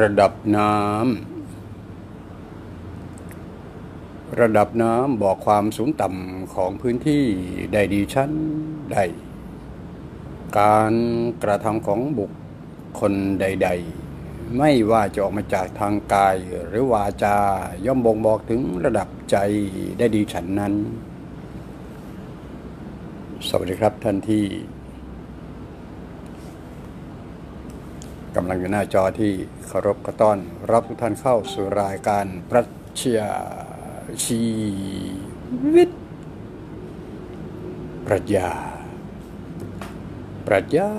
ระดับน้ำระดับน้ำบอกความสูงต่ำของพื้นที่ได้ดีชั้นใด การกระทำของบุคคลใด ๆ ไม่ว่าจะออกมาจากทางกายหรือวาจา ย่อมบ่งบอกถึงระดับใจได้ดีฉันนั้น สวัสดีครับท่านที่ กำลังอยู่หน้าจอที่เคารพกระต้อน รับทุกท่านเข้าสู่รายการปรัชญาชีวิต ปรัชญา ปรัชญา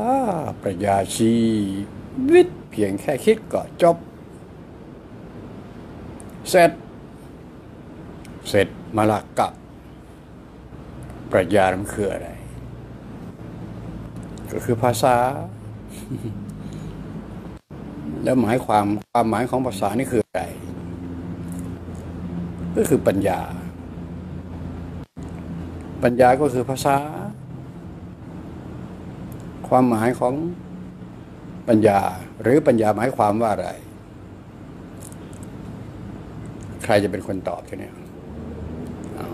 ปรัชญาชีวิต เพียงแค่คิดก็จบ เสร็จ เสร็จมาละกะปรัชญามันคืออะไร ก็คือภาษา แล้วหมายความความหมายของภาษานี่คืออะไร ก็คือปัญญา ปัญญาก็คือภาษา ความหมายของปัญญา หรือปัญญาหมายความว่าอะไร ใครจะเป็นคนตอบทีนี้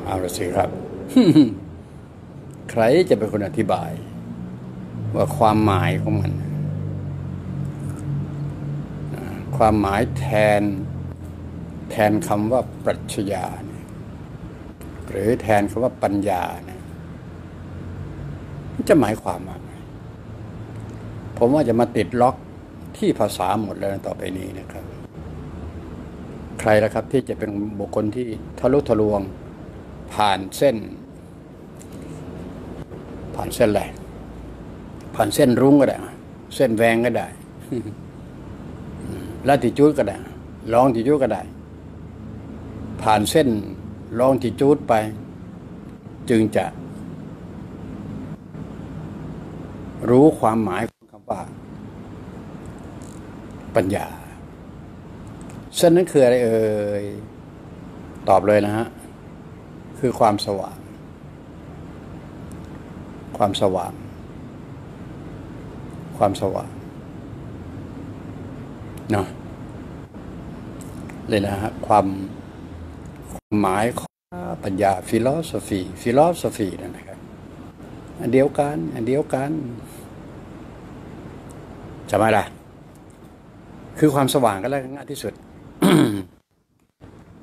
เอาละสิครับ ใครจะเป็นคนอธิบาย ว่าความหมายของมัน ความหมายแทน แทนคำว่าปรัชญาหรือแทนคำว่าปัญญาเนี่ยจะหมายความว่าไงผมว่าจะมาติดล็อกที่ภาษาหมดแล้วต่อไปนี้นะครับ ใครละครับ ที่จะเป็นบุคคลที่ทะลุทะลวง ผ่านเส้น ผ่านเส้นอะไรผ่านเส้นรุ้งก็ได้ เส้นแวงก็ได้ ลาติจูดก็ได้ลองติจูดก็ได้ ผ่านเส้นลองติจูดไป จึงจะรู้ความหมายของคำว่า ปัญญาเส้นนั้นคืออะไรเอ่ยตอบเลยนะฮะ คือความสว่าง ความสว่าง ความสว่าง เนาะเลยนะฮะความความหมายของปัญญา philosophy philosophy นะครับ อันเดียวกัน อันเดียวกันจำไมล่ะ คือความสว่างก็แล้วง่ายที่สุด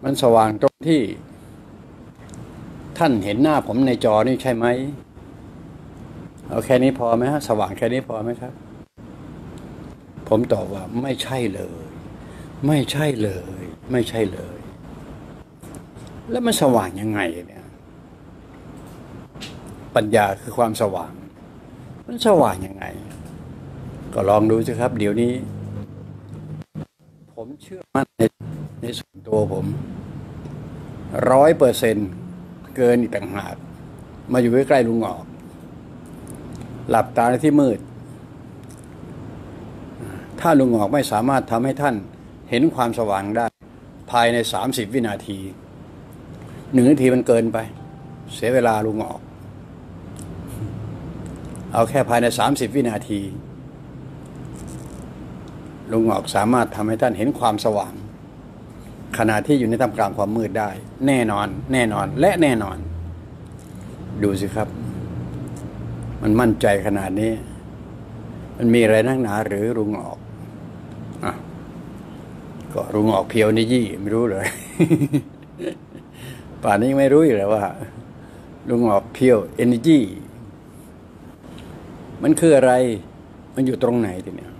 มันสว่างตรงที่ ท่านเห็นหน้าผมในจอนี่ใช่ไหมเอาแค่นี้พอไหมฮะ สว่างแค่นี้พอไหมครับ ผมตอบว่าไม่ใช่เลย ไม่ใช่เลย ไม่ใช่เลย แล้วมันสว่างยังไงเนี่ยปัญญาคือความสว่าง มันสว่างยังไง ก็ลองดูสิครับ เดี๋ยวนี้ ผมเชื่อมั่นในในส่วนตัวผมร้อยเปอร์เซนเกินอีกต่างหาก มาอยู่ใกล้ๆลุงหงอก หลับตาในที่มืด ถ้าลุงหอกไม่สามารถทำให้ท่านเห็นความสว่างได้ ภายในสามสิบวินาทีหนึ่งนาทีมันเกินไป เสียเวลาลุงหอก เอาแค่ภายในสามสิบวินาที ลุงหอกสามารถทำให้ท่านเห็นความสว่าง ขณะที่อยู่ในท่ามกลางความมืดได้ แน่นอน แน่นอนและแน่นอน ดูสิครับ มันมั่นใจขนาดนี้ มันมีอะไรนักหนาหรือลุงออก ก็รุงออกเพียวนี่ยี่ไม่รู้เลย ป่านนี้ไม่รู้อยู่แล้วว่า ลุงออกเพียวเอเนจีมันคืออะไร มันอยู่ตรงไหนทีเนี้ย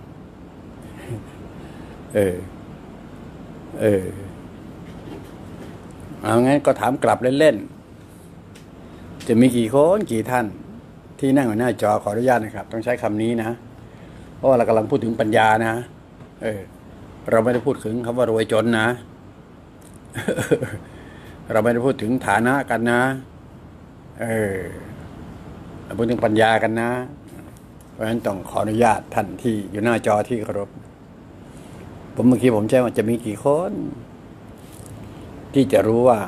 เออ เออ เอางั้นก็ถามกลับเล่นๆ จะมีกี่คนกี่ท่าน ที่นั่งอยู่หน้าจอขออนุญาตนะครับ ต้องใช้คำนี้นะ เพราะว่าเรากำลังพูดถึงปัญญานะ เออ เราไม่ได้พูดถึงคำว่ารวยจนนะ เราไม่ได้พูดถึงฐานะกันนะ เออเราพูดถึงปัญญากันนะ เพราะฉะนั้นต้องขออนุญาตท่านที่อยู่หน้าจอที่เคารพ ผมเมื่อกี้ผมแจ้งว่าจะมีกี่คน ที่จะรู้ว่า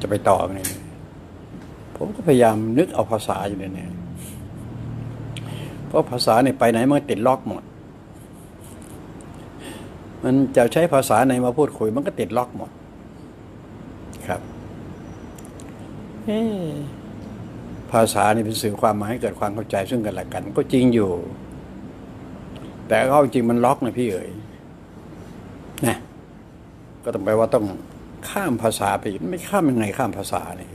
จะไปต่อไงผมก็พยายามนึกเอาภาษาอยู่เนี่ย เพราะภาษาเนี่ยไปไหนมันติดล็อกหมด มันจะใช้ภาษาไหนมาพูดคุยมันก็ติดล็อกหมด ครับภาษานี่เป็นสื่อความหมายให้เกิดความเข้าใจซึ่งกันและกัน ก็จริงอยู่ แต่ก็จริงมันล็อกนะพี่เอ๋ยนะก็ต้องแปว่าต้องข้ามภาษาไปไม่ข้ามยังไงข้ามภาษาเนี่ย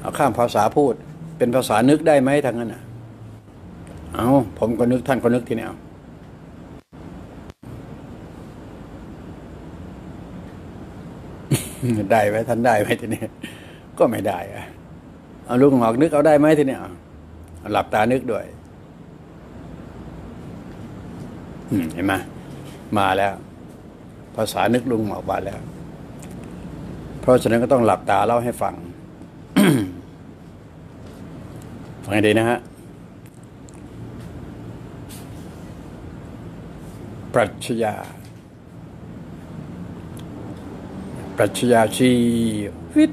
เอาข้ามภาษาพูด เป็นภาษานึกได้ไหมทางนั้นอะ เอาผมก็นึกท่านก็นึกทีนี้เอาได้ไหมท่านได้ไหมทีนี้ก็ไม่ได้อะเอาลุงหอกนึกเอาได้ไหมทีนี้เอาหลับตานึกด้วยเห็นไหมมาแล้ว ภาษานึกลุงหมอกมาแล้ว เพราะฉะนั้นก็ต้องหลับตาเล่าให้ฟัง ฟังให้ดีนะฮะ ปรัชญา ปรัชญาชีวิต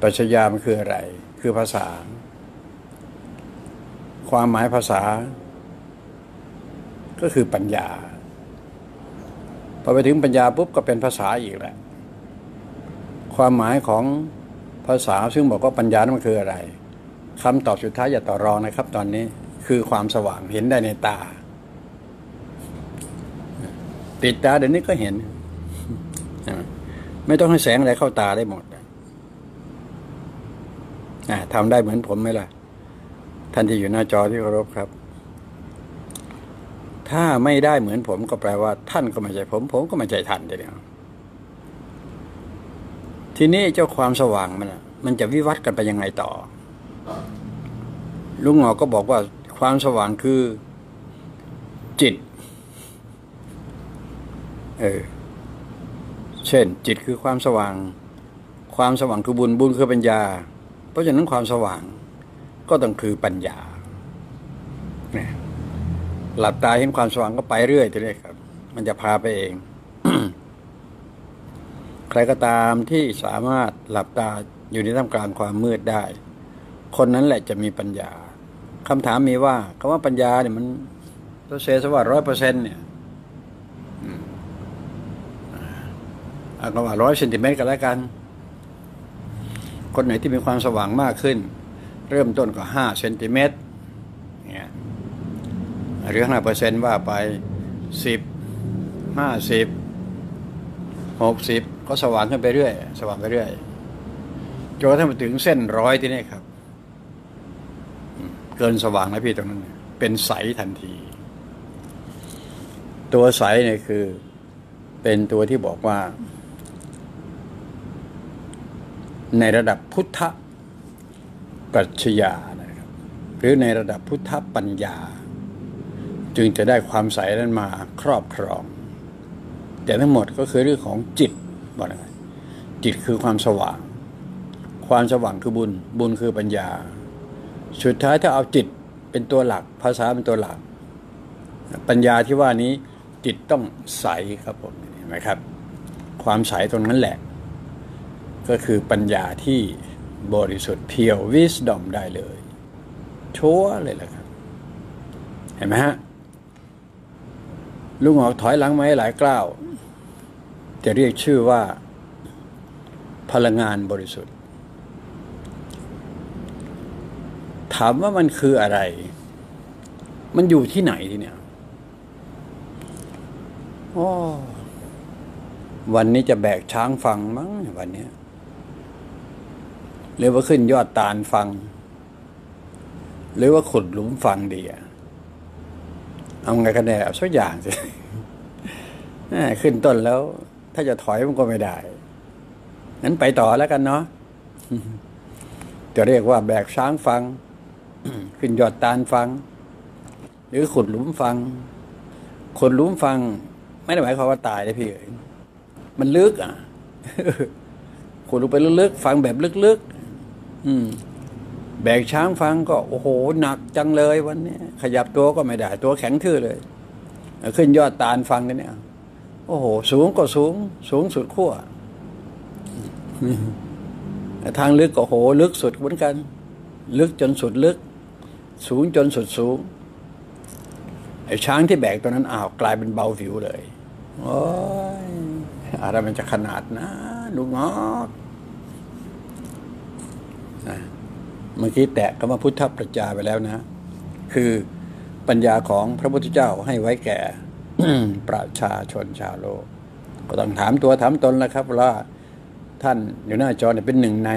ปรัชญามันคืออะไร คือภาษา ความหมายภาษา ก็คือปัญญา พอไปถึงปัญญาปุ๊บก็เป็นภาษาอีกแหละ ความหมายของภาษาซึ่งบอกว่าปัญญานั้นมันคืออะไรคำตอบสุดท้ายอย่าต่อรองนะครับ ตอนนี้คือความสว่างเห็นได้ในตา ปิดตาเดี๋ยวนี้ก็เห็น ไม่ต้องให้แสงอะไรเข้าตาได้หมดทำได้เหมือนผมไหมล่ะ ท่านที่อยู่หน้าจอที่เคารพครับ ถ้าไม่ได้เหมือนผมก็แปลว่า ท่านก็ไม่ใช่ผม ผมก็ไม่ใช่ท่านเดียวทีนี้เจ้าความสว่างมันมันจะวิวัฒน์กันไปยังไงต่อ ลุงหงอก็บอกว่าความสว่างคือจิต เออ เช่น จิตคือความสว่าง ความสว่างคือบุญบุญคือปัญญา เพราะฉะนั้นความสว่างก็ต้องคือปัญญาเนี่ยหลับตาเห็นความสว่างก็ไปเรื่อยทีนี้ครับ มันจะพาไปเอง ใครก็ตามที่สามารถหลับตาอยู่ในท่ามกลางความมืดได้ คนนั้นแหละจะมีปัญญาคำถามมีว่าคำว่าปัญญาเนี่ยมันเปอร์เซสว่าร้อยเปอร์เซ็นต์เนี่ย เอาคำว่าร้อยเซนติเมตรกันแล้วกัน คนไหนที่มีความสว่างมากขึ้น เริ่มต้นก็ห้าเซนติเมตรเนี่ยหรือห้าเปอร์เซ็นต์ว่าไปสิบห้าสิบหกสิบก็สว่างขึ้นไปเรื่อย สว่างไปเรื่อยจนกระทั่งไปถึงเส้นร้อยที่นี่ครับ เกินสว่างแล้วพี่ตรงนั้น เป็นใสทันที ตัวใสเนี่ยคือ เป็นตัวที่บอกว่า ในระดับพุทธปรัชญานะครับ หรือในระดับพุทธปัญญา จึงจะได้ความใสนั้นมาครอบครอง แต่ทั้งหมดก็คือเรื่องของจิตบอกไงจิตคือความสว่าง ความสว่างคือบุญ บุญคือปัญญา สุดท้ายถ้าเอาจิตเป็นตัวหลัก ภาษาเป็นตัวหลัก ปัญญาที่ว่านี้จิตต้องใสครับผมเห็นไหมครับ ความใสตรงนั้นแหละ ก็คือปัญญาที่บริสุทธิ์เพียววิสดอมได้เลย ชัวเลยแหละครับ เห็นไหมฮะลุงออกถอยหลังมาให้หลายกล้าว จะเรียกชื่อว่า พลังงานบริสุทธิ์ ถามว่ามันคืออะไร มันอยู่ที่ไหนทีเนี่ยโอ้วันนี้จะแบกช้างฟังมั้งวันนี้ หรือว่าขึ้นยอดตาลฟัง หรือว่าขุดหลุมฟังดีอะเอาไงกันแน่เอาสักอย่างสิขึ้นต้นแล้ว ถ้าจะถอยมันก็ไม่ได้งั้นไปต่อแล้วกันเนาะจะเรียกว่าแบกช้างฟัง ขึ้นยอดตาลฟัง หรือขุดหลุมฟังขุดหลุมฟัง ไม่ได้หมายความว่าตายเลยพี่มันลึกอะขุดลงไปลึกๆฟังแบบลึกๆ แบกช้างฟังก็โอ้โหหนักจังเลยวันนี้ขยับตัวก็ไม่ได้ ตัวแข็งทื่อเลย ขึ้นยอดตาลฟังเนี่ยโอ้โห สูงก็สูง สูงสุดขั้วทางลึกก็โห ลึกสุดเหมือนกัน ลึกจนสุดลึก สูงจนสุดสูงไอ้ช้างที่แบกตัวนั้นอ้าวกลายเป็นเบาผิวเลยโอ้ยอะไรมันจะขนาดนะลูกงอก เมื่อกี้แตะคำว่าพุทธประจาไปแล้วนะ คือปัญญาของพระพุทธเจ้าให้ไว้แก่ประชาชนชาวโลก ก็ต้องถามตัวถามตนแล้วครับว่าท่านอยู่หน้าจอเนี่ยเป็นหนึ่งใน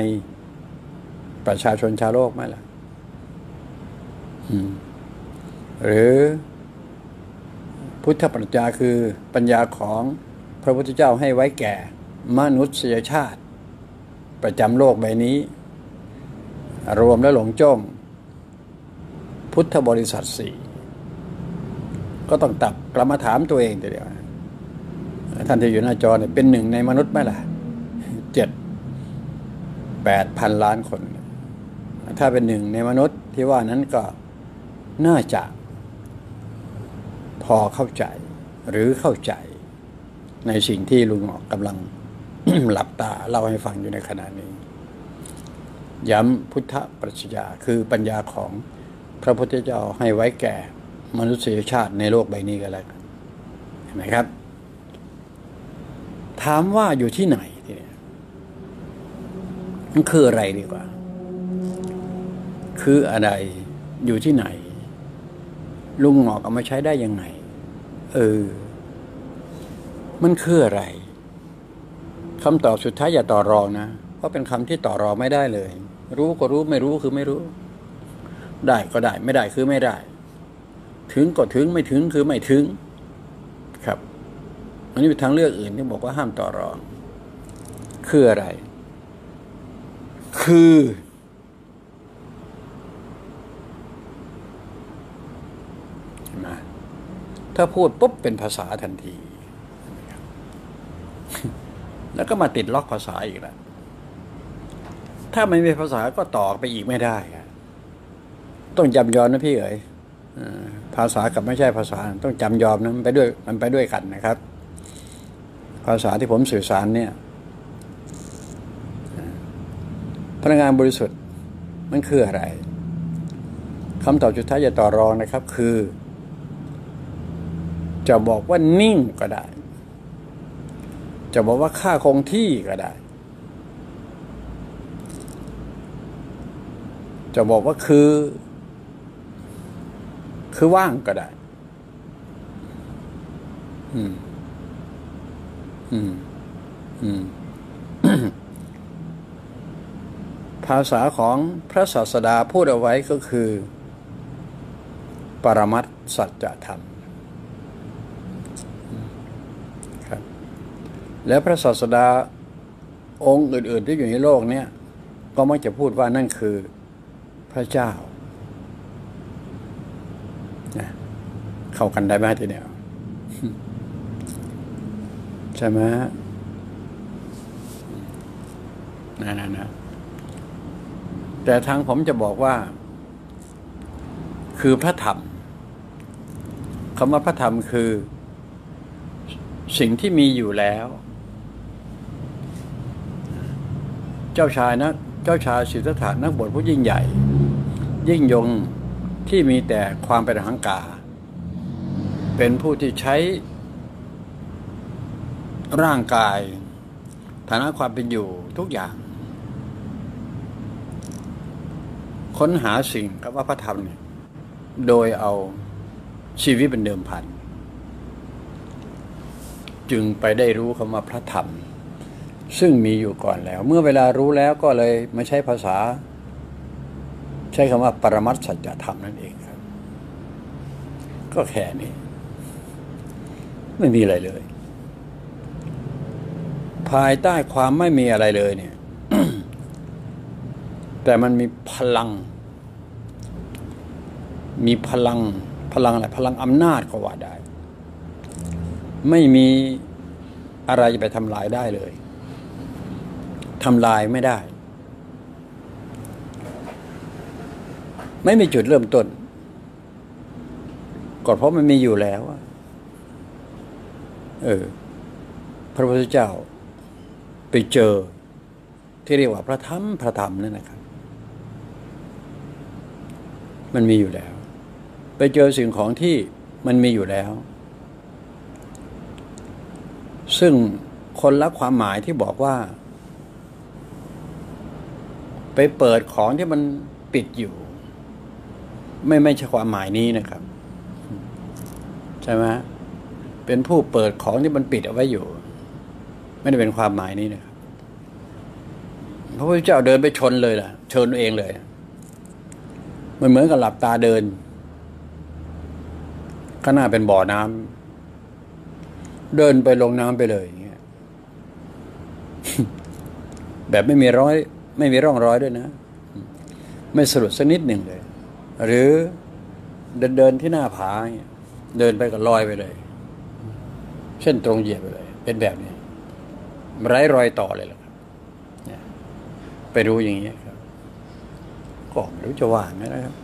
ประชาชนชาวโลกไหมล่ะหรือพุทธปรัชญาคือปัญญาของพระพุทธเจ้าให้ไว้แก่มนุษยชาติ ประจำโลกใบนี้ รวมแล้วหลงจ้อง พุทธบริษัทสี่ก็ต้องตับกลับมาถามตัวเองเดียวท่านที่อยู่หน้าจอเนี่ยเป็นหนึ่งในมนุษย์ไหมล่ะเจ็ดแปดพันล้านคน ถ้าเป็นหนึ่งในมนุษย์ที่ว่านั้นก็น่าจะพอเข้าใจหรือเข้าใจในสิ่งที่ลุงหอกกำลังหลับตาเล่าให้ฟังอยู่ในขณะนี้ ย้ำพุทธปรัชญาคือปัญญาของพระพุทธเจ้าให้ไว้แก่มนุษยชาติในโลกใบนี้กันแล้วเห็นไหมครับ ถามว่าอยู่ที่ไหนทีนี้มันคืออะไรดีกว่า คืออะไรอยู่ที่ไหน ลุงหงอกเอามาใช้ได้ยังไง เออ มันคืออะไรคำตอบสุดท้ายอย่าต่อรองนะ เพราะเป็นคำที่ต่อรองไม่ได้เลย รู้ก็รู้ไม่รู้คือไม่รู้ ได้ก็ได้ ไม่ได้คือไม่ได้ ถึงก็ถึงไม่ถึงคือไม่ถึง ครับ อันนี้เป็นทางเลือกอื่นที่บอกว่าห้ามต่อรอง คืออะไร คือมถ้าพูดปุ๊บเป็นภาษาทันที แล้วก็มาติดล็อกภาษาอีกแล้ว ถ้าไม่มีภาษาก็ต่อไปอีกไม่ได้ต้องจำยอมนะพี่เอ๋ยภาษากับไม่ใช่ภาษาต้องจำยอมนะมันไปด้วยมันไปด้วยกันนะครับ ภาษาที่ผมสื่อสารเนี่ยพลังงานบริสุทธิ์มันคืออะไรคำตอบสุดท้ายจะต่อรองนะครับ คือ จะบอกว่านิ่งก็ได้ จะบอกว่าค่าคงที่ก็ได้ จะบอกว่าคือ คือว่างก็ได้ อืม อืม อืม ภาษาของพระศาสดาพูดเอาไว้ก็คือ ปรมัตสัจธรรมแล้วพระศาสดาองค์อื่น ๆ ที่อยู่ในโลกเนี้ยก็มักจะพูดว่านั่นคือ พระเจ้านะเข้ากันได้ไหมทีเดียวใช่ไหมนะนะนะแต่ทางผมจะบอกว่า คือพระธรรมคำว่าพระธรรมคือ สิ่งที่มีอยู่แล้ว เจ้าชายนะ เจ้าชายสิทธัตถานักบวชผู้ยิ่งใหญ่ ยิ่งยงที่มีแต่ความเป็นหังกา เป็นผู้ที่ใช้ ร่างกาย ฐานะความเป็นอยู่ทุกอย่าง ค้นหาสิ่งกับว่าพระธรรมเนี่ยโดยเอาชีวิตเป็นเดิมพัน จึงไปได้รู้คำว่าพระธรรม ซึ่งมีอยู่ก่อนแล้ว เมื่อเวลารู้แล้วก็เลยมาใช้ภาษา ใช้คำว่าปรมัตสัจธรรมนั่นเองครับ ก็แค่นี้ ไม่มีอะไรเลย ภายใต้ความไม่มีอะไรเลย เนี่ย แต่มันมีพลัง มีพลัง พลังอะไร พลังอำนาจก็ว่าได้ ไม่มีอะไรจะไปทำลายได้เลยทำลายไม่ได้ ไม่มีจุดเริ่มต้นก็เพราะมันมีอยู่แล้วเออ พระพุทธเจ้าไปเจอ ที่เรียกว่าพระธรรมพระธรรมนั่นนะครับ มันมีอยู่แล้ว ไปเจอสิ่งของที่มันมีอยู่แล้ว ซึ่งคนรับความหมายที่บอกว่า ไปเปิดของที่มันปิดอยู่ ไม่ไม่ใช่ความหมายนี้นะครับ ใช่ไหมเป็นผู้เปิดของที่มันปิดเอาไว้อยู่ ไม่ได้เป็นความหมายนี้นะครับพระพุทธเจ้าเดินไปชนเลยล่ะ เชิญเองเลย มันเหมือนกับหลับตาเดินข้างหน้าเป็นบ่อน้ำเดินไปลงน้ำไปเลยอย่างเงี้ยแบบไม่มีร้อย ไม่มีร่องรอยด้วยนะ ไม่สะดุดสักนิดหนึ่งเลย หรือเดินเดินที่หน้าผาเดินไปก็ลอยไปเลยเช่นตรงเหยียบไปเลย เป็นแบบนี้ไร้รอยต่อเลยล่ะครับไปรู้อย่างนี้ครับก็ไม่รู้จะว่าไงนะครับ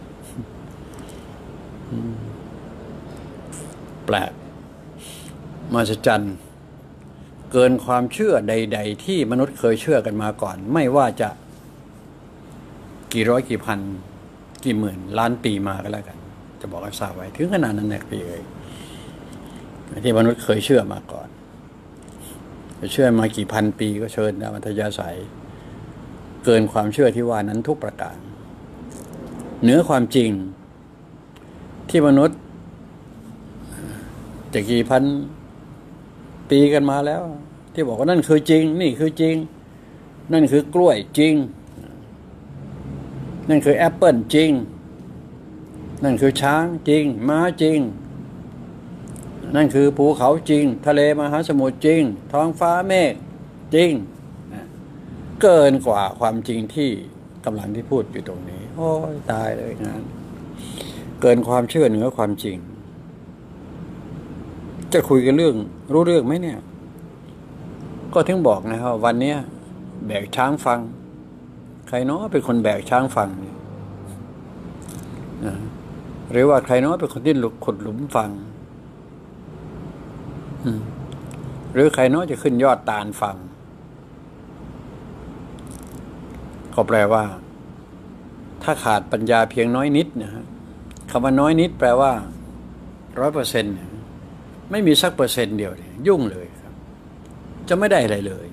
แปลกมาสจันเกินความเชื่อใด ๆ ที่มนุษย์เคยเชื่อกันมาก่อน ไม่ว่าจะกี่ร้อยกี่พัน กี่หมื่นล้านปีมาก็แล้วกัน จะบอกให้ทราบไว้ถึงขนาดนั้นนะพี่เอ๋ยที่มนุษย์เคยเชื่อมาก่อนเชื่อมากี่พันปีก็เชิญนะมัธยาศัย เกินความเชื่อที่ว่านั้นทุกประการเหนือความจริง ที่มนุษย์จะกี่พันปีกันมาแล้ว ที่บอกว่านั่นคือจริง นี่คือจริง นั่นคือกล้วยจริง นั่นคือแอปเปิลจริง นั่นคือช้างจริง ม้าจริง นั่นคือภูเขาจริง ทะเลมหาสมุทรจริง ท้องฟ้าเมฆจริง เกินกว่าความจริงที่กำลังที่พูดอยู่ตรงนี้ โอ้ยตายเลยงานเกินความเชื่อเหนือความจริง จะคุยกันเรื่อง รู้เรื่องไหมเนี่ย ก็ถึงบอกนะครับวันนี้แบกช้างฟัง ใครเนาะเป็นคนแบกช้างฟังนะหรือว่าใครเนาะเป็นคนที่หลุดขุดหลุมฟังหรือใครเนาะจะขึ้นยอดตาลฟังก็แปลว่า ถ้าขาดปัญญาเพียงน้อยนิดนะฮะคำว่าน้อยนิดแปลว่าร้อยเปอร์เซ็นต์ไม่มีสักเปอร์เซ็นต์เดียวยุ่งเลยครับ จะไม่ได้อะไรเลย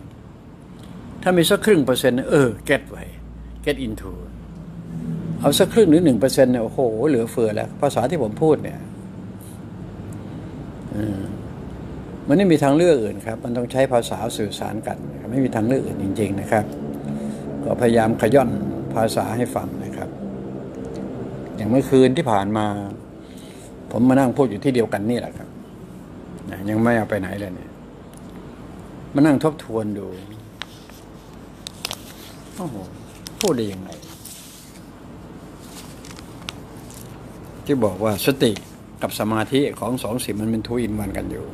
ถ้ามีสักครึ่งเปอร์เซ็นต์เออ get ไว้ get into เอาสักครึ่งหรือหนึ่งเปอร์เซ็นต์เนี่ยโอ้โห เหลือเฟือแล้ว ภาษาที่ผมพูดเนี่ยมันไม่มีทางเลือกอื่นครับ มันต้องใช้ภาษาสื่อสารกันไม่มีทางเลือกอื่นจริง ๆ นะครับ ก็พยายามขย่อนภาษาให้ฟังนะครับ อย่างเมื่อคืนที่ผ่านมา ผมมานั่งพูดอยู่ที่เดียวกันนี่แหละครับยังไม่เอาไปไหนเลยเนี่ยมานั่งทบทวนดูโอ้โห พูดได้ยังไง ที่บอกว่าสติกับสมาธิของสองสิ่งมันเป็น two in one กันอยู่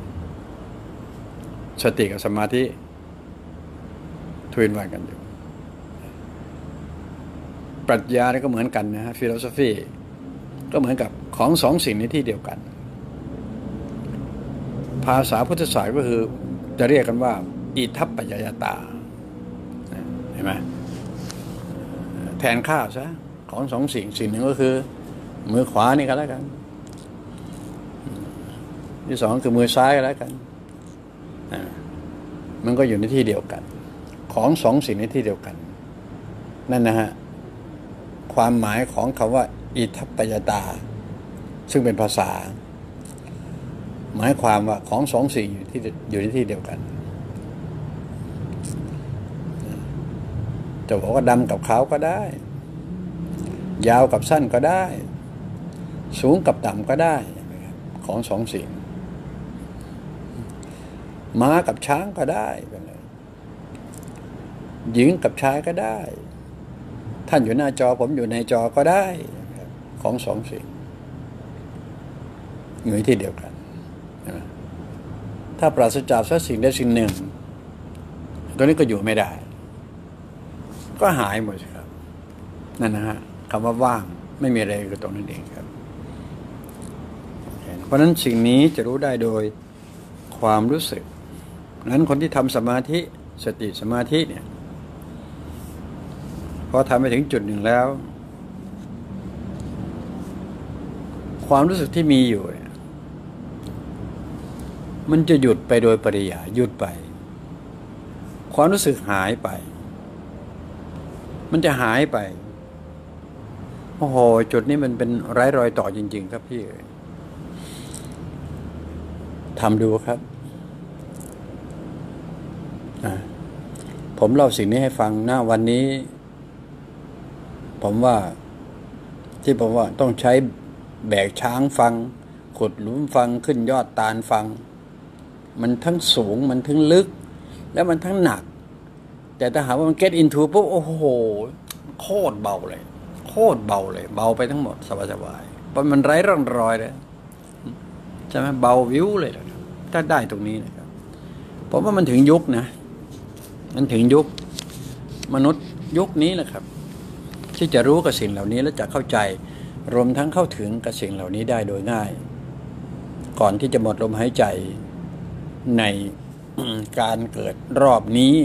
สติกับสมาธิ two in one กันอยู่ ปรัชญาก็เหมือนกันนะฮะ philosophy ก็เหมือนกับของสองสิ่งในที่เดียวกัน ภาษาพุทธศาสตร์ก็คือจะเรียกกันว่า อิทัปปัจจยตา เห็นไหม แทนข้าวซะของสองสิ่งสิ่งหนึ่งก็คือ มือขวานี่ก็แล้วกัน ที่สองคือมือซ้ายก็แล้วกันมันก็อยู่ในที่เดียวกัน ของสองสิ่งในที่เดียวกัน นั่นนะฮะความหมายของคำว่า อิทัปปยตา ซึ่งเป็นภาษา หมายความว่าของสองสิ่งอยู่ที่อยู่ในที่เดียวกัน จะบอกว่าดำกับขาวก็ได้ ยาวกับสั้นก็ได้ สูงกับต่ำก็ได้ ของสองสิ่ง ม้ากับช้างก็ได้หญิงกับชายก็ได้ ท่านอยู่หน้าจอผมอยู่ในจอก็ได้ ของสองสิ่งอยู่ที่เดียวกัน ถ้าปราศจากสักสิ่งใดสิ่งหนึ่ง ตัวนี้ก็อยู่ไม่ได้ ก็หายหมดครับ นั่นนะฮะคำว่าว่างไม่มีอะไรคือตรงนั้นเองครับ เพราะนั้นสิ่งนี้จะรู้ได้โดยความรู้สึกนั้นคนที่ทำสมาธิสติสมาธิเนี่ยพอทำไปถึงจุดหนึ่งแล้ว ความรู้สึกที่มีอยู่เนี่ยมันจะหยุดไปโดยปริยาหยุดไป ความรู้สึกหายไป มันจะหายไป โอ้โห จุดนี้มันเป็นไร้รอยต่อจริง ๆ ครับพี่ทำดูครับ ผมเล่าสิ่งนี้ให้ฟังน้าวันนี้ ผมว่า ที่ผมว่าต้องใช้แบกช้างฟัง ขุดหลุมฟังขึ้นยอดตาลฟัง มันทั้งสูงมันทั้งลึก แล้วมันทั้งหนัก แต่ถ้าหากว่ามัน get into ปุ๊บโอ้โห โคตรเบาเลย โคตรเบาเลย เบาไปทั้งหมดสบายๆเพราะมันไร้ร่องรอยเลยใช่ไหมเบาวิวเลยถ้าได้ตรงนี้นะครับผมว่ามันถึงยุคนะ มันถึงยุคมนุษย์ยุคนี้แหละครับ ที่จะรู้กับสิ่งเหล่านี้และจะเข้าใจรวมทั้งเข้าถึงกับสิ่งเหล่านี้ได้โดยง่าย ก่อนที่จะหมดลมหายใจในการเกิดรอบนี้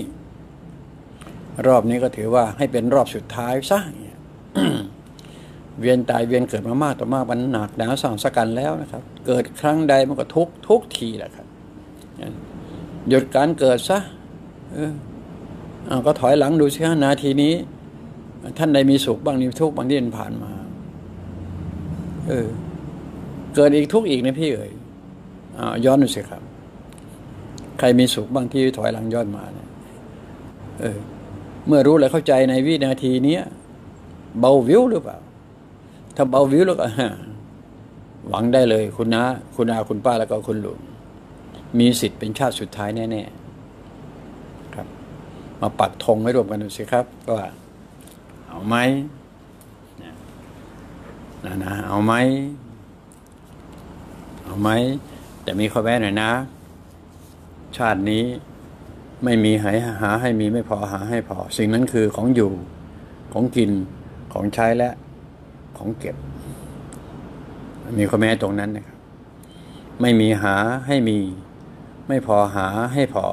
รอบนี้ก็ถือว่าให้เป็นรอบสุดท้ายซะเวียนตายเวียนเกิดมามากต่อมากมันหนักหนาสั่งสกันแล้วนะครับ เกิดครั้งใดมันก็ทุกทุกทีแหละครับหยุดการเกิดซะเออเอาก็ถอยหลังดูสิฮะนาทีนี้ ท่านใดมีสุขบ้างมีทุกข์บางที่ผ่านมา เออ เกิดอีกทุกข์อีกนะพี่เอ๋ยอย้อนดูสิครับ ใครมีสุขบ้างที่ถอยหลังย้อนมาเนี่ยเออ เมื่อรู้และเข้าใจในวินาทีนี้เบาวิวหรือเปล่า ถ้าเบาวิวแล้วก็หวังได้เลยคุณนะคุณอาคุณป้าแล้วก็คุณลุงมีสิทธิ์เป็นชาติสุดท้ายแน่ๆครับ มาปักธงให้รวมกันดูสิครับว่าเอาไหมนะนะเอาไหมเอาไหมแต่มีข้อแม้หน่อยนะ ชาตินี้ ไม่มีหายหาให้มีไม่พอหาให้พอ สิ่งนั้นคือของอยู่ของกินของใช้และของเก็บ มีข้อแม้ตรงนั้นนะครับ ไม่มีหาให้มี ไม่พอหาให้พอ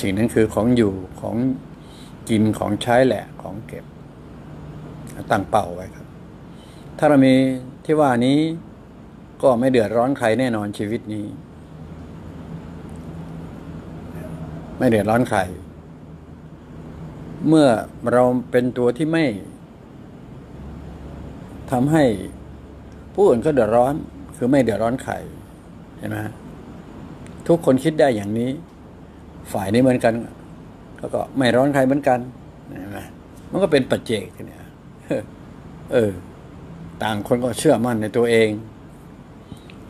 สิ่งนั้นคือของอยู่ของกินของใช้แหละของเก็บ ตั้งเป้าไว้ครับ ถ้าเรามีที่ว่านี้ก็ไม่เดือดร้อนใครแน่นอนชีวิตนี้ ไม่เดือดร้อนใคร เมื่อเราเป็นตัวที่ไม่ทำให้ผู้อื่นก็เดือดร้อน คือไม่เดือดร้อนใครเห็นไหมทุกคนคิดได้อย่างนี้ ฝ่ายนี้เหมือนกันแล้วก็ไม่ร้อนใครเหมือนกันเห็นไหมมันก็เป็นปัจเจกเนี่ยเออ ต่างคนก็เชื่อมั่นในตัวเอง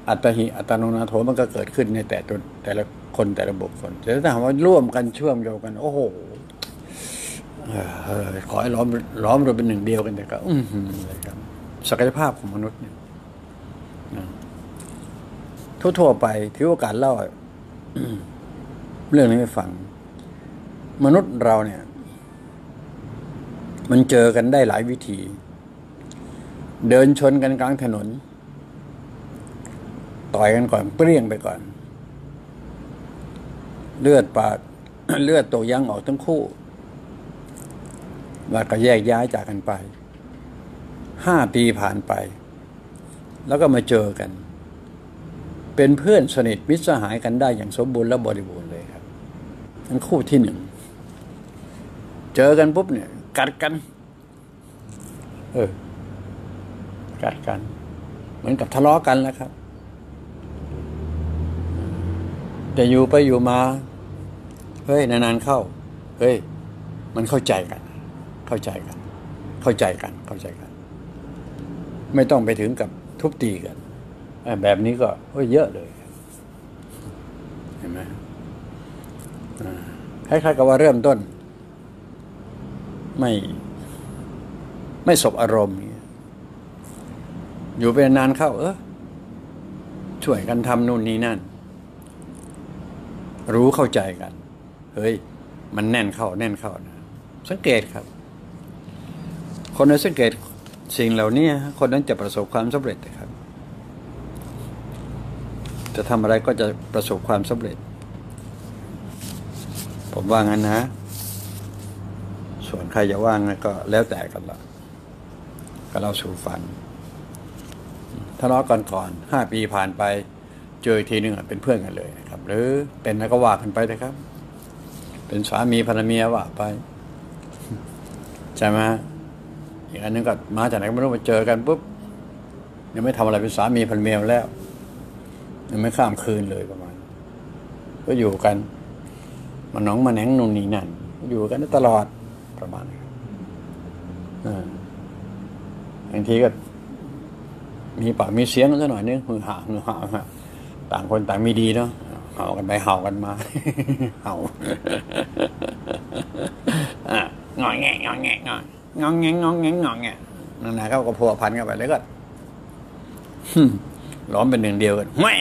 อัตหิอัตโนนาโถมันก็เกิดขึ้นในแต่ตัวแต่ละ คนแต่ละบุคคลแต่ถ้าถามว่าร่วมกันเชื่อมโยงกัน โอ้โหขอให้ล้อมล้อมเราเป็นหนึ่งเดียวกันแต่ก็อืมเลยครับศักยภาพของมนุษย์เนี่ยทั่วๆไปถือโอกาสเล่าเรื่องนี้ให้ฟัง มนุษย์เราเนี่ย มันเจอกันได้หลายวิธี เดินชนกันกลางถนน ต่อยกันก่อนเปรี้ยงไปก่อน เลือดปากเลือดตกยังออกทั้งคู่แล้วก็แยกย้ายจากกันไป ห้าปีผ่านไป แล้วก็มาเจอกัน เป็นเพื่อนสนิทมิตรสหายกันได้อย่างสมบูรณ์และบริบูรณ์เลยครับ ทั้นคู่ที่หนึ่ง เจอกันปุ๊บเนี่ย กัดกัน เออ กัดกัน เหมือนกับทะเลาะกันแล้วครับ แต่อยู่ไปอยู่มา เฮ้ยนานๆเข้า เฮ้ย มันเข้าใจกัน เข้าใจกัน เข้าใจกัน เข้าใจกัน ไม่ต้องไปถึงกับทุบตีกันแบบนี้ก็เยอะเลยเห็นไหมคล้ายๆกับว่าเริ่มต้น ไม่ไม่สบอารมณ์อยู่เป็นนานเข้า เออช่วยกันทำนู่นนี่นั่น รู้เข้าใจกัน เฮ้ย มันแน่นเข้า แน่นเข้านะสังเกตครับ คนที่สังเกตสิ่งเหล่านี้คนนั้นจะประสบความสำเร็จครับ จะทำอะไรก็จะประสบความสำเร็จ ผมว่างั้นนะ ส่วนใครจะว่างก็แล้วแต่กันละก็เราสู่ฝันทะเลาะกันก่อนห้าปีผ่านไป เจออีกทีหนึ่งเป็นเพื่อนกันเลยนะครับ หรือเป็นแล้วก็ว่ากันไปนะครับ เป็นสามีภรรเมียว่าไปใช่ไหมอีกอันหนึงก็มาจากไหนก็ไม่รู้มาเจอกันปุ๊บยังไม่ทำอะไรเป็นสามีภรรเมียแล้ว ยังไม่ข้ามคืนเลยประมาณ ก็อยู่กันมันน้องมาแหนงนู่นนี่นั่น อยู่กันตลอดประมาณนี้บางทีก็มีปากมีเสียงกันสักหน่อยนึงมือห่ามือห่าต่างคนต่างมีดีเนาะ เห่ากันไปเห่ากันมาเห่าอะงอแงงอแงงองอแงงงอแงงงอแงนั่นนะเขาก็พัวพันกันไปแล้วก็ล้อมเป็นหนึ่งเดียวกันห้วย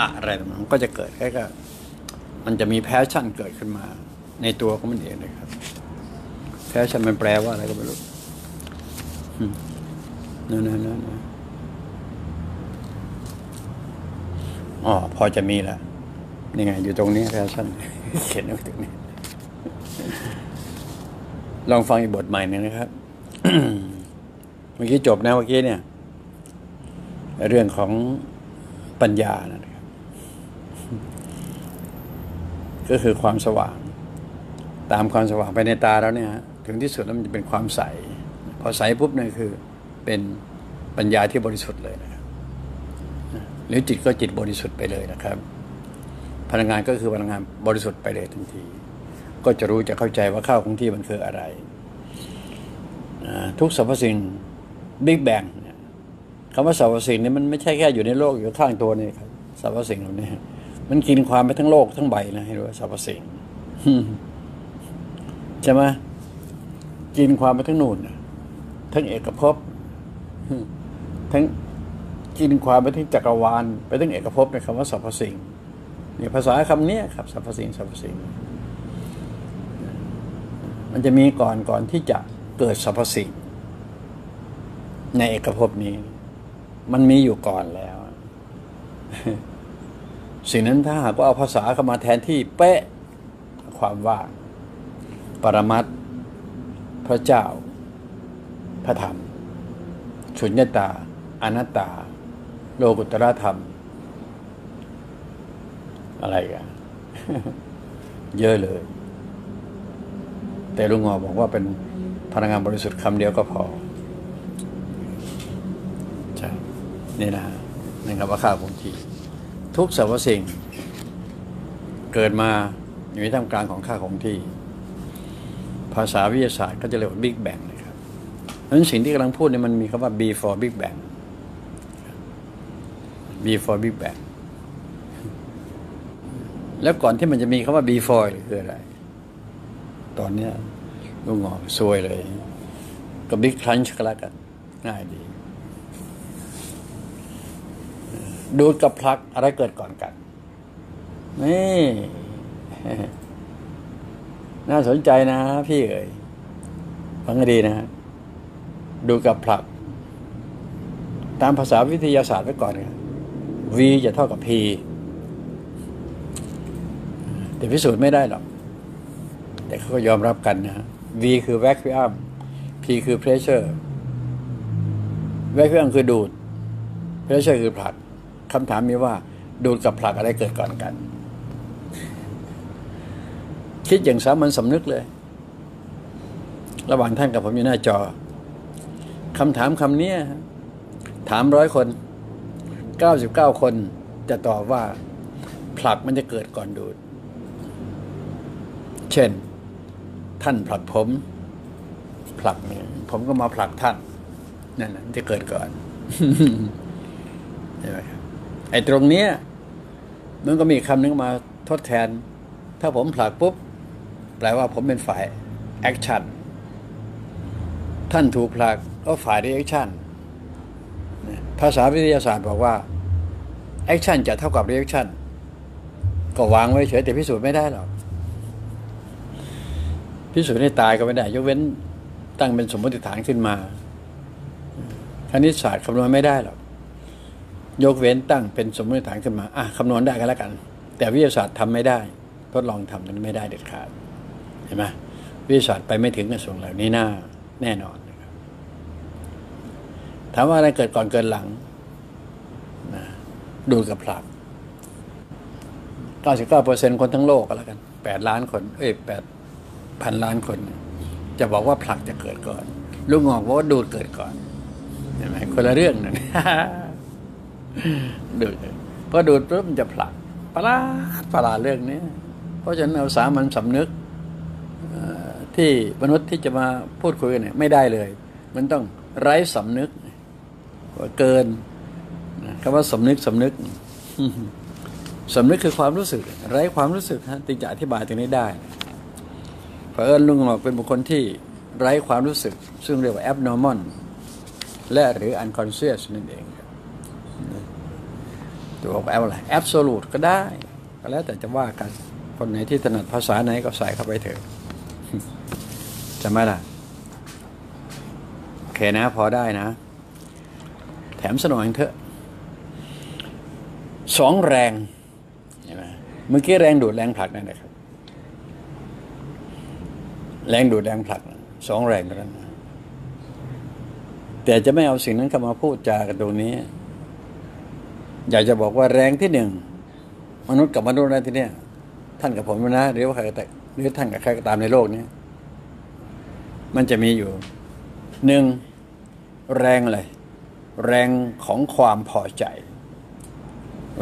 อะไรต่างๆมันก็จะเกิดแค่ก็ มันจะมี passion เกิดขึ้นมา ในตัวของมันเองนะครับ passion มันแปลว่าอะไรก็ไม่รู้นั่นนั่นนั่นนั่น อ๋อพอจะมีแล้วนี่ไง อยู่ตรงนี้ passion เขียนไว้ตรงนี้ ลองฟังอีกบทใหม่หนึ่งนะครับ เมื่อกี้จบนะเมื่อกี้เนี่ย เรื่องของปัญญานะครับ ก็คือความสว่าง ตามความสว่างไปในตาแล้วเนี่ยถึงที่สุดแล้วมันจะเป็นความใส พอใสปุ๊บเนี่ยคือ เป็นปัญญาที่บริสุทธิ์เลยนะ หรือจิตก็จิตบริสุทธิ์ไปเลยนะครับ พลังงานก็คือพลังงานบริสุทธิ์ไปเลยทันที ก็จะรู้จะเข้าใจว่าข้าวของที่มันคืออะไร ทุกสรรพสิ่งบิ๊กแบงคำว่าสรรพสิ่งนี่มันไม่ใช่แค่อยู่ในโลกอยู่ข้างตัวนี่ครับสรรพสิ่งเหล่านี้มันกินความไปทั้งโลกทั้งใบนะให้รู้ว่าสรรพสิ่งใช่ไหมกินความไปทั้งนู่นน่ะทั้งเอกภพทั้ง กินความไปทั้งจักรวาล ไปทั้งเอกภพในคำว่าสรรพสิ่งนี่ภาษาคำเนี้ยครับสรรพสิ่งสรรพสิ่ง มันจะมีก่อนก่อนที่จะเกิดสรรพสิ่ง ในเอกภพนี้ มันมีอยู่ก่อนแล้ว สิ่งนั้นถ้าหากว่าเอาภาษาเข้ามาแทนที่เป๊ะความว่าปรมัตพระเจ้า พระธรรม สุญญตา อนัตตา โลกุตตรธรรม อะไรกันเยอะเลย แต่ลุงงอบอกว่าเป็นพลังงานบริสุทธิ์คำเดียวก็พอใช่นี่นะนี่ครับว่าข้าวคงที่ทุกสรรพสิ่ง เกิดมาอยู่ในท่ามกลางของค่าของที่ ภาษาวิทยาศาสตร์ก็จะเรียกว่า Big Bang นะครับเพราะฉะนั้นสิ่งที่กำลังพูดเนี่ยมันมีคำว่า before Big Bang before Big Bang แล้วก่อนที่มันจะมีคำว่า before คืออะไร ตอนเนี้ยลูกงอกซวยเลยก็ Big Crunch ก็แล้วกัน ง่ายดี ดูดกับพลักอะไรเกิดก่อนกัน นี่ น่าสนใจนะพี่เอ๋ยฟังดีนะฮะดูกับผลัก ตามภาษาวิทยาศาสตร์ไว้ก่อนนะ v จะเท่ากับ p แต่พิสูจน์ไม่ได้หรอก แต่เขาก็ยอมรับกันนะ v คือ vacuum p คือ pressure vacuum คือดูด pressure คือผลักคำถามมีว่า ดูดกับผลักอะไรเกิดก่อนกัน คิดอย่างสามัญสำนึกเลย ระหว่างท่านกับผมอยู่หน้าจอคำถามคำนี้ถามร้อยคน เก้าสิบเก้าคนจะตอบว่าผลักมันจะเกิดก่อนดูด เช่น ท่านผลักผมผลักเนี่ยผมก็มาผลักท่านนั่นนะจะเกิดก่อนใช่ไหมครับไอ้ตรงเนี้ยมันก็มีคำนึงมาทดแทน ถ้าผมผลักปุ๊บ แปลว่าผมเป็นฝ่าย action ท่านถูกผลักก็ฝ่ายรี action ภาษาวิทยาศาสตร์บอกว่าแอคชั่นจะเท่ากับเ reaction ก็วางไว้เฉยแต่พิสูจน์ไม่ได้หรอกพิสูจน์ให้ตายก็ไม่ได้ ยกเว้นตั้งเป็นสมมติฐานขึ้นมาคณิตศาสตร์คำนวณไม่ได้หรอกยกเว้นตั้งเป็นสมมติฐานขึ้นมาอะคำนวณได้ก็แล้วกัน แต่วิทยาศาสตร์ทำไม่ได้ ทดลองทำนั้นไม่ได้เด็ดขาดเห็นไหมวิทยาศาสตร์ไปไม่ถึงกระทรวงเหล่านี้น่าแน่นอน ถามว่าอะไรเกิดก่อนเกิดหลังนะดูกับผลัก99%คนทั้งโลกก็แล้วกัน 8 ล้านคน เอ้ย8พันล้านคน จะบอกว่าผลักจะเกิดก่อนลุงงอกบอกว่าดูดเกิดก่อนเห็นไหมคนละเรื่องนะดูดพอดูดปุ๊บมันจะผลักประหลาดประหลาดเรื่องนี้ เพราะฉะนั้นเอาสามัญสำนึกที่มนุษย์ที่จะมาพูดคุยกันเนี่ยไม่ได้เลย มันต้องไร้สำนึก เกินคำว่าสำนึกสำนึกสำนึกคือความรู้สึก ไร้ความรู้สึกฮะจึงจะอธิบายตรงนี้ได้เพระเอิญลุงหอกเป็นบุคคลที่ไร้ความรู้สึก ซึ่งเรียกว่า abnormal และหรือ unconscious นั่นเองตัวบอกแอปอะไร absolute ก็ได้ ก็แล้วแต่จะว่ากัน คนไหนที่ถนัดภาษาไหนก็ใส่เข้าไปเถอะจะไหมล่ะ โอเคนะ พอได้นะ มสนองเถอะสองแรงเห็นไหมเมื่อกี้แรงดูดแรงผลักนั่นแหละครับ แรงดูดแรงผลักสองแรงเท่านั้นนะแต่จะไม่เอาสิ่งนั้นเข้ามาพูดจากันตรงนี้ อยากจะบอกว่าแรงที่หนึ่งมนุษย์กับมนุษย์นะที่เนี้ยท่านกับผมนะหรือว่าใครก็แต่หรือท่านกับใครก็ตามในโลกนี้มันจะมีอยู่หนึ่งแรงอะไร แรงของความพอใจ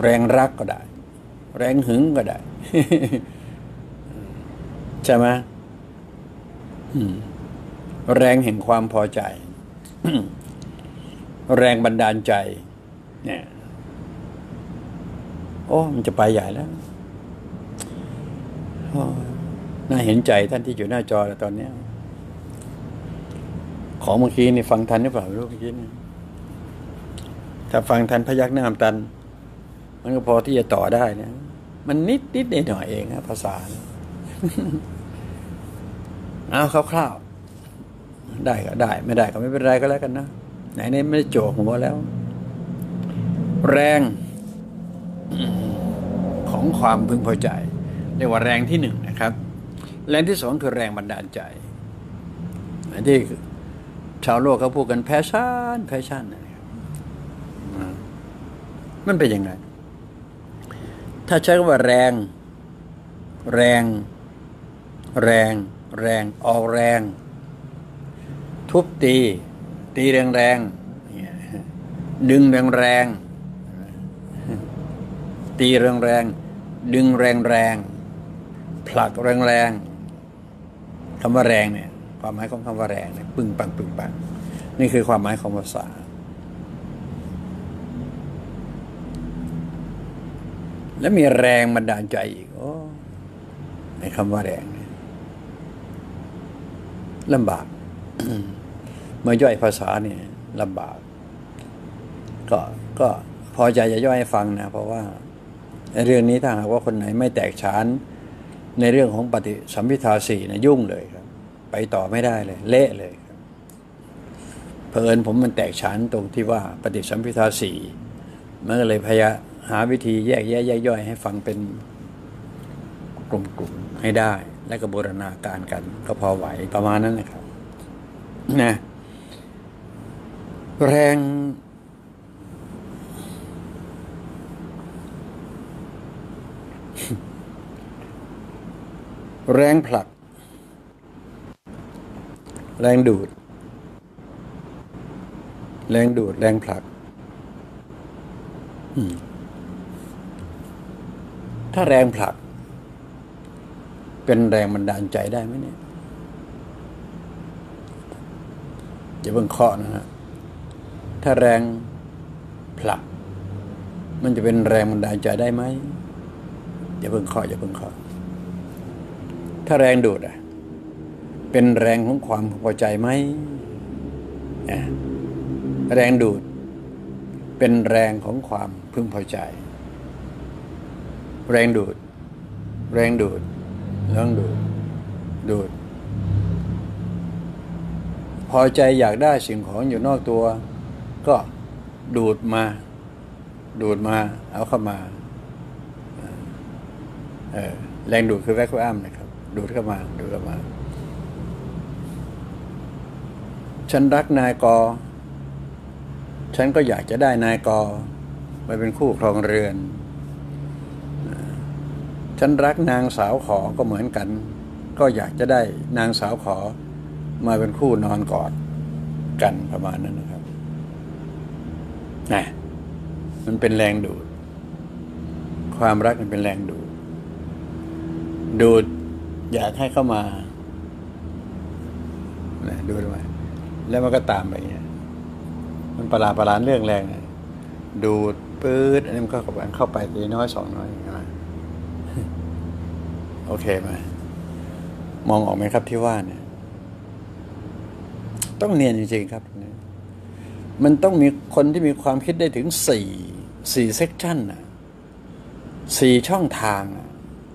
แรงรักก็ได้ แรงหึงก็ได้ ใช่ไหมแรงแห่งความพอใจ แรงบันดาลใจ เนี่ย โอ้ มันจะไปใหญ่แล้วน่าเห็นใจท่านที่อยู่หน้าจอแล้วตอนนี้ ของเมื่อกี้นี่ฟังทันหรือเปล่าไม่รู้เมื่อกี้นี่ ถ้าฟังทันพยักหน้าตัน มันก็พอที่จะต่อได้นะ มันนิดนิดหน่อยเองนะภาษาเอาคร่าวๆได้ก็ได้ ไม่ได้ก็ไม่เป็นไรก็แล้วกันนะไหนนี่ไม่ได้โจกหัวแล้ว แรงของความพึงพอใจเรียกว่าแรงที่หนึ่งนะครับ แรงที่สองคือแรงบันดาลใจอันที่ชาวโลกเขาพูดกัน passion passion นะ มันเป็นยังไง ถ้าใช้คำว่าแรง แรง แรง แรง ออกแรง ทุบตี ตีแรงแรงดึงแรงแรงตีแรงแรงดึงแรงแรงผลักแรงแรงคำว่าแรงเนี่ย ความหมายของคำว่าแรงเนี่ยปึ้งปังปึ้งปังนี่คือความหมายของภาษา แล้วมีแรงบันดาลใจอีก โอ้ในคำว่าแรงเนี่ยลำบากเมื่อย่อยภาษาเนี่ยลำบาก ก็ก็พอใจจะย่อยให้ฟังนะ เพราะว่า เรื่องนี้ถ้าหากว่าคนไหนไม่แตกฉาน ในเรื่องของปฏิสัมพิทาสี่นะยุ่งเลยครับ ไปต่อไม่ได้เลย เละเลยครับเพอิญผมมันแตกฉานตรงที่ว่าปฏิสัมพิทาสี่มันก็เลยพยา หาวิธีแยกแยะแยกย่อยให้ฟังเป็นกลุ่มๆให้ได้ และก็บูรณาการกัน ก็พอไหวประมาณนั้นนะครับนะแรงแรงผลัก แรงดูด แรงดูด แรงผลัก อืม ถ้าแรงผลัก เป็นแรงบันดาลใจได้ไหมเนี่ยอย่าเพิ่งเคาะนะฮะถ้าแรงผลัก มันจะเป็นแรงบันดาลใจได้ไหมอย่าเพิ่งเคาะอย่าเพิ่งเคาะถ้าแรงดูดอะเป็นแรงของความพอใจไหมอะแรงดูด เป็นแรงของความพึงพอใจ แรงดูด แรงดูดแรงดูด ดูด พอใจอยากได้สิ่งของอยู่นอกตัว ก็ดูดมา ดูดมาเอาเข้ามาเออแรงดูดคือแวคคูอัมนะครับ ดูดเข้ามา ดูดเข้ามา ฉันรักนายกอ ฉันก็อยากจะได้นายกอไปเป็นคู่ครองเรือน ฉันรักนางสาวขอก็เหมือนกัน ก็อยากจะได้นางสาวขอมาเป็นคู่นอนกอดกันประมาณนั้นนะครับนะมันเป็นแรงดูด ความรักมันเป็นแรงดูด ดูดอยากให้เข้ามานะดูด้วยแล้วมันก็ตามไปอย่างเงี้ย มันประหลาดประหลาดเรื่องแรงนะดูดปื๊ดอันนี้มันก็เข้าไปเข้าไปทีน้อยสองน้อย โอเคไหมมองออกไหมครับที่ว่าเนี่ย ต้องเนียนจริงๆครับ มันต้องมีคนที่มีความคิดได้ถึงสี่สี่เซกชันนะสี่ช่องทาง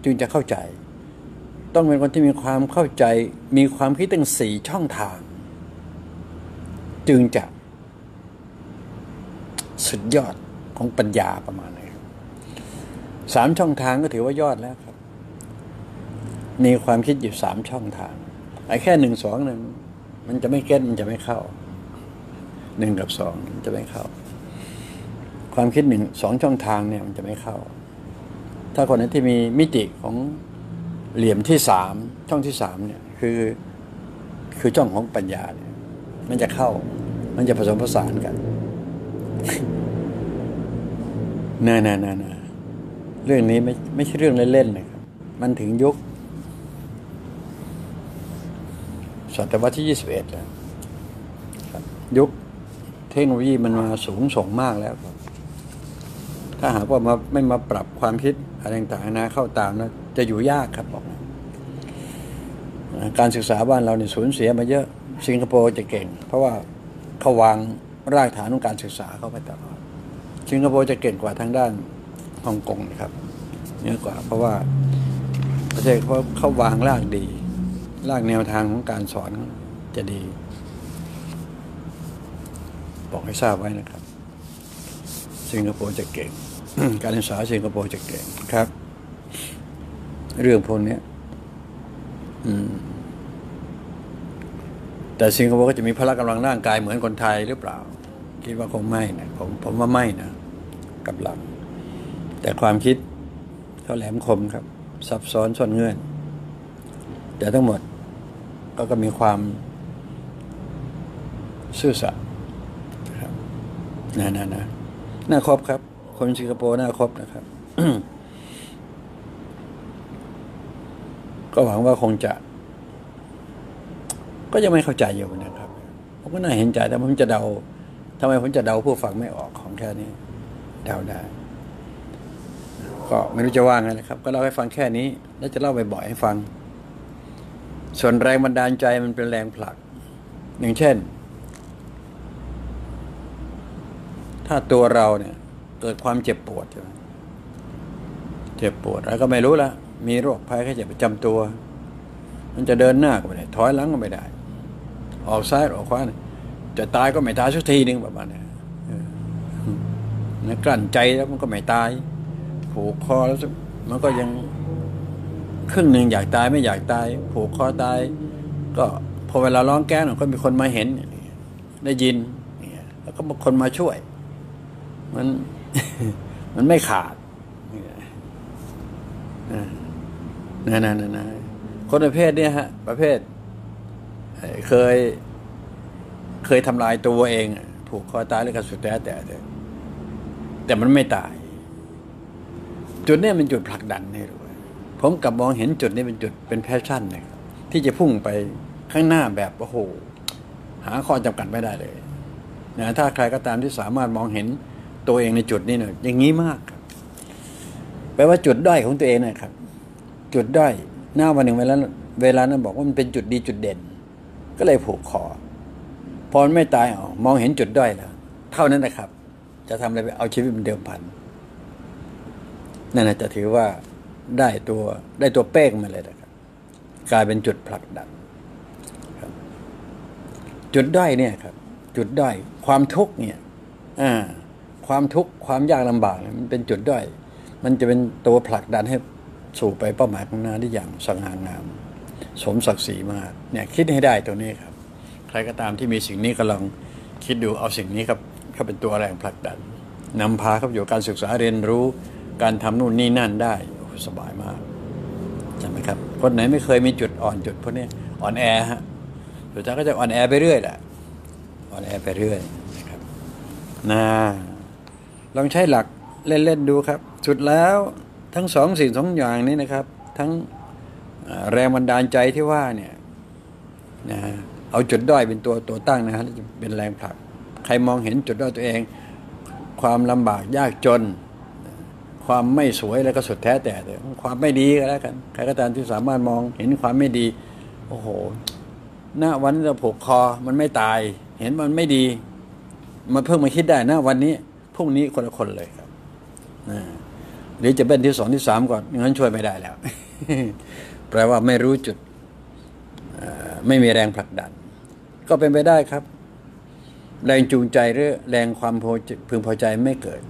จึงจะเข้าใจ ต้องเป็นคนที่มีความเข้าใจ มีความคิดตั้งสี่ช่องทาง จึงจะสุดยอดของปัญญาประมาณนี้สามช่องทางก็ถือว่ายอดแล้วครับ มีความคิดอยู่สามช่องทางไอ้แค่หนึ่งสองหนึ่งมันจะไม่เก็ตมันจะไม่เข้าหนึ่งกับสองมันจะไม่เข้า ความคิดหนึ่งสองช่องทางเนี่ยมันจะไม่เข้า ถ้าคนนั้นที่มีมิติของเหลี่ยมที่สามช่องที่สามเนี่ยคือคือช่องของปัญญาเนี่ยมันจะเข้า มันจะผสมผสานกันน่าน่าน่าน่าเรื่องนี้ไม่ไม่ใช่เรื่องเล่นๆนะครับ มันถึงยุค ศตวรรษที่ยี่สิบเอ็ดแล้วยุคเทคโนโลยีมันมาสูงส่งมากแล้วครับ ถ้าหากว่ามาไม่มาปรับความคิดอะไรต่างๆนะเข้าตามนะจะอยู่ยากครับบอกนะการศึกษาบ้านเราเนี่ยสูญเสียมาเยอะ สิงคโปร์จะเก่ง เพราะว่าเขาวางรากฐานของการศึกษาเข้าไปตลอดสิงคโปร์จะเก่งกว่าทางด้านฮ่องกงนะครับเยอะกว่า เพราะว่าประเทศเขาเขาวางรากดี รากแนวทางของการสอนจะดี บอกให้ทราบไว้นะครับ สิงคโปร์จะเก่ง การศึกษาสิงคโปร์จะเก่งครับ เรื่องพวกนี้แต่สิงคโปร์ก็จะมีพละกำลังร่างกายเหมือนคนไทยหรือเปล่า คิดว่าคงไม่นะผมผมว่าไม่นะกำลังแต่ความคิดเขาแหลมคมครับ ซับซ้อนซ่อนเงื่อน แต่ทั้งหมด ก็ก็มีความซื่อสัตย์ครับนะนะนะน่าครบครับ คนสิงคโปร์น่าครบนะครับ ก็หวังว่าคงจะ ก็ยังไม่เข้าใจอยู่นะครับผมก็น่าเห็นใจแต่ผมจะเดาทำไมผมจะเดาผู้ฟังไม่ออกของแค่นี้เดาได้ก็ไม่รู้จะว่าไงนะครับ ก็เล่าให้ฟังแค่นี้ แล้วจะเล่าบ่อยๆให้ฟัง ส่วนแรงบันดาลใจมันเป็นแรงผลัก อย่างเช่น ถ้าตัวเราเนี่ยเกิดความเจ็บปวดใช่ไหมเจ็บปวดแล้วก็ไม่รู้ละมีโรคภัยแค่เจ็บประจำตัว มันจะเดินหน้าก็ไม่ได้ ถอยหลังก็ไม่ได้ ออกซ้ายออกขวาจะตายก็ไม่ตายสักทีนึงประมาณนี้นะกลั้นใจแล้วมันก็ไม่ตายผูกคอแล้วมันก็ยัง ครึ่งหนึ่งอยากตายไม่อยากตาย ผูกคอตาย ก็พอเวลาร้องแก้นก็มีคนมาเห็น ได้ยินแล้วก็มีคนมาช่วย มันมันไม่ขาดนะนะนะนะคนประเภทเนี้ยฮะ ประเภท เคย เคยทำลายตัวเองผูกคอตายแล้วก็สุดแท้แต่แต่มันไม่ตาย จุดนี้เป็นจุดผลักดันให้รู้ ผมกลับมองเห็นจุดนี้เป็นจุดเป็นแพชชั่นนะครับที่จะพุ่งไปข้างหน้าแบบโอ้โหหาข้อจำกัดไม่ได้เลยนะถ้าใครก็ตามที่สามารถมองเห็นตัวเองในจุดนี้เนี่ยอย่างนี้มากครับแปลว่าจุดด้อยของตัวเองนะครับ จุดด้อยหน้าวันหนึ่งเวลาเวลานั้นบอกว่ามันเป็นจุดดีจุดเด่น ก็เลยผูกคอพอไม่ตายออกมองเห็นจุดด้อยแล้ว เท่านั้นนะครับ จะทำอะไรไปเอาชีวิตเป็นเดิมพันนั่นจะถือว่า ได้ตัวได้ตัวเป้งมาเลยนะครับ กลายเป็นจุดผลักดันจุดด้อยเนี่ยครับ จุดด้อยความทุกข์เนี่ยอ่าความทุกข์ความยากลำบากมันเป็นจุดด้อยมันจะเป็นตัวผลักดันให้สู่ไปเป้าหมายข้างหน้าได้อย่างสง่างาม สมศักดิ์ศรีมากเนี่ยคิดให้ได้ตัวนี้ครับ ใครก็ตามที่มีสิ่งนี้ก็ลองคิดดูเอาสิ่งนี้ครับเข้าเป็นตัวแรงผลักดันนำพาเขาอยู่การศึกษาเรียนรู้ การทำนู่นนี่นั่นได้ สบายมากใช่ไหมครับคนไหนไม่เคยมีจุดอ่อนจุดพวกนี้อ่อนแอฮะสุดท้ายก็จะอ่อนแอไปเรื่อยแหละอ่อนแอไปเรื่อยนะครับนะลองใช้หลักเล่นๆดูครับ สุดแล้วทั้งสองสิ่งสองอย่างนี้นะครับ ทั้งแรงบันดาลใจที่ว่าเนี่ยนะเอาจุดด้อยเป็นตัวตัวตั้งนะฮะจะเป็นแรงผลัก ใครมองเห็นจุดด้อยตัวเอง ความลำบากยากจน ความไม่สวยแล้วก็สุดแท้แต่แต่ความไม่ดีก็แล้วกันใครก็ตามที่สามารถมองเห็นความไม่ดี โอ้โห หน้าวันจะผูกคอมันไม่ตาย เห็นมันไม่ดี มันเพิ่งมาคิดได้นะวันนี้พรุ่งนี้คนละคนเลยครับหรือจะเป็นที่สองที่สามก่อนงั้นช่วยไม่ได้แล้ว แปลว่าไม่รู้จุดไม่มีแรงผลักดัน ก็เป็นไปได้ครับ แรงจูงใจหรือแรงความพึงพอใจไม่เกิด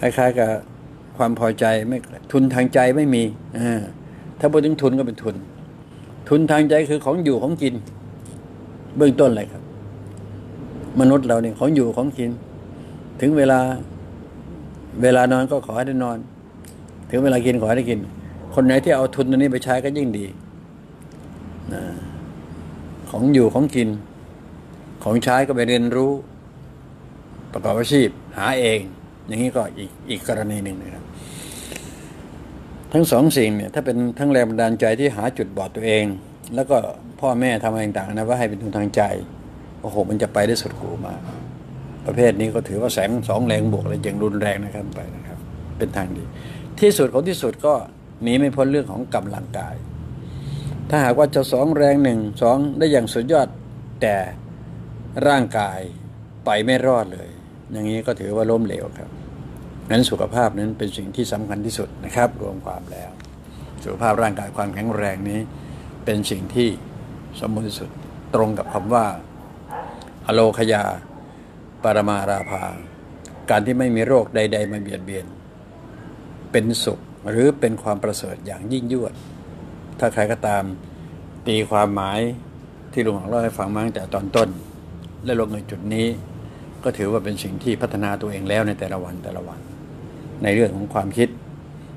คล้ายๆกับความพอใจไม่ทุนทางใจไม่มีถ้าพูดถึงทุนก็เป็นทุน ทุนทางใจคือของอยู่ของกิน เบื้องต้นเลยครับ มนุษย์เราเนี่ยของอยู่ของกิน ถึงเวลาเวลานอนก็ขอให้ได้นอน ถึงเวลากินขอให้ได้กิน คนไหนที่เอาทุนตัวนี้ไปใช้ก็ยิ่งดีของอยู่ของกิน ของใช้ก็ไปเรียนรู้ ประกอบอาชีพหาเอง อย่างนี้ก็อีกอีกกรณีหนึ่งนะครับทั้งสองสิ่งเนี่ยถ้าเป็นทั้งแรงบันดาลใจที่หาจุดบอดตัวเอง แล้วก็พ่อแม่ทำอะไรต่างๆนะว่าให้เป็นทุนทางใจโอ้โหมันจะไปได้สุดกูมากประเภทนี้ก็ถือว่าแสงสองแรงบวกเลยอย่างรุนแรงนะครับไปนะครับ เป็นทางดี ที่สุดของที่สุดก็หนีไม่พ้นเรื่องของกำลังกาย ถ้าหากว่าจะสองแรงหนึ่งสองได้อย่างสุดยอดแต่ร่างกายไปไม่รอดเลย อย่างนี้ก็ถือว่าล้มเหลวครับ นั้นสุขภาพนั้นเป็นสิ่งที่สำคัญที่สุดนะครับ รวมความแล้ว สุขภาพร่างกายความแข็งแรงนี้ เป็นสิ่งที่สมบูรณ์ที่สุดตรงกับคำว่า อโลคยา ปรมาราภา การที่ไม่มีโรคใด ๆ มาเบียดเบียน เป็นสุขหรือเป็นความประเสริฐอย่างยิ่งยวด ถ้าใครก็ตามตีความหมายที่ลุงหลวงเล่าให้ฟังมาตั้งแต่ตอนต้น และลงในจุดนี้ ก็ถือว่าเป็นสิ่งที่พัฒนาตัวเองแล้วในแต่ละวันแต่ละวัน ในเรื่องของความคิด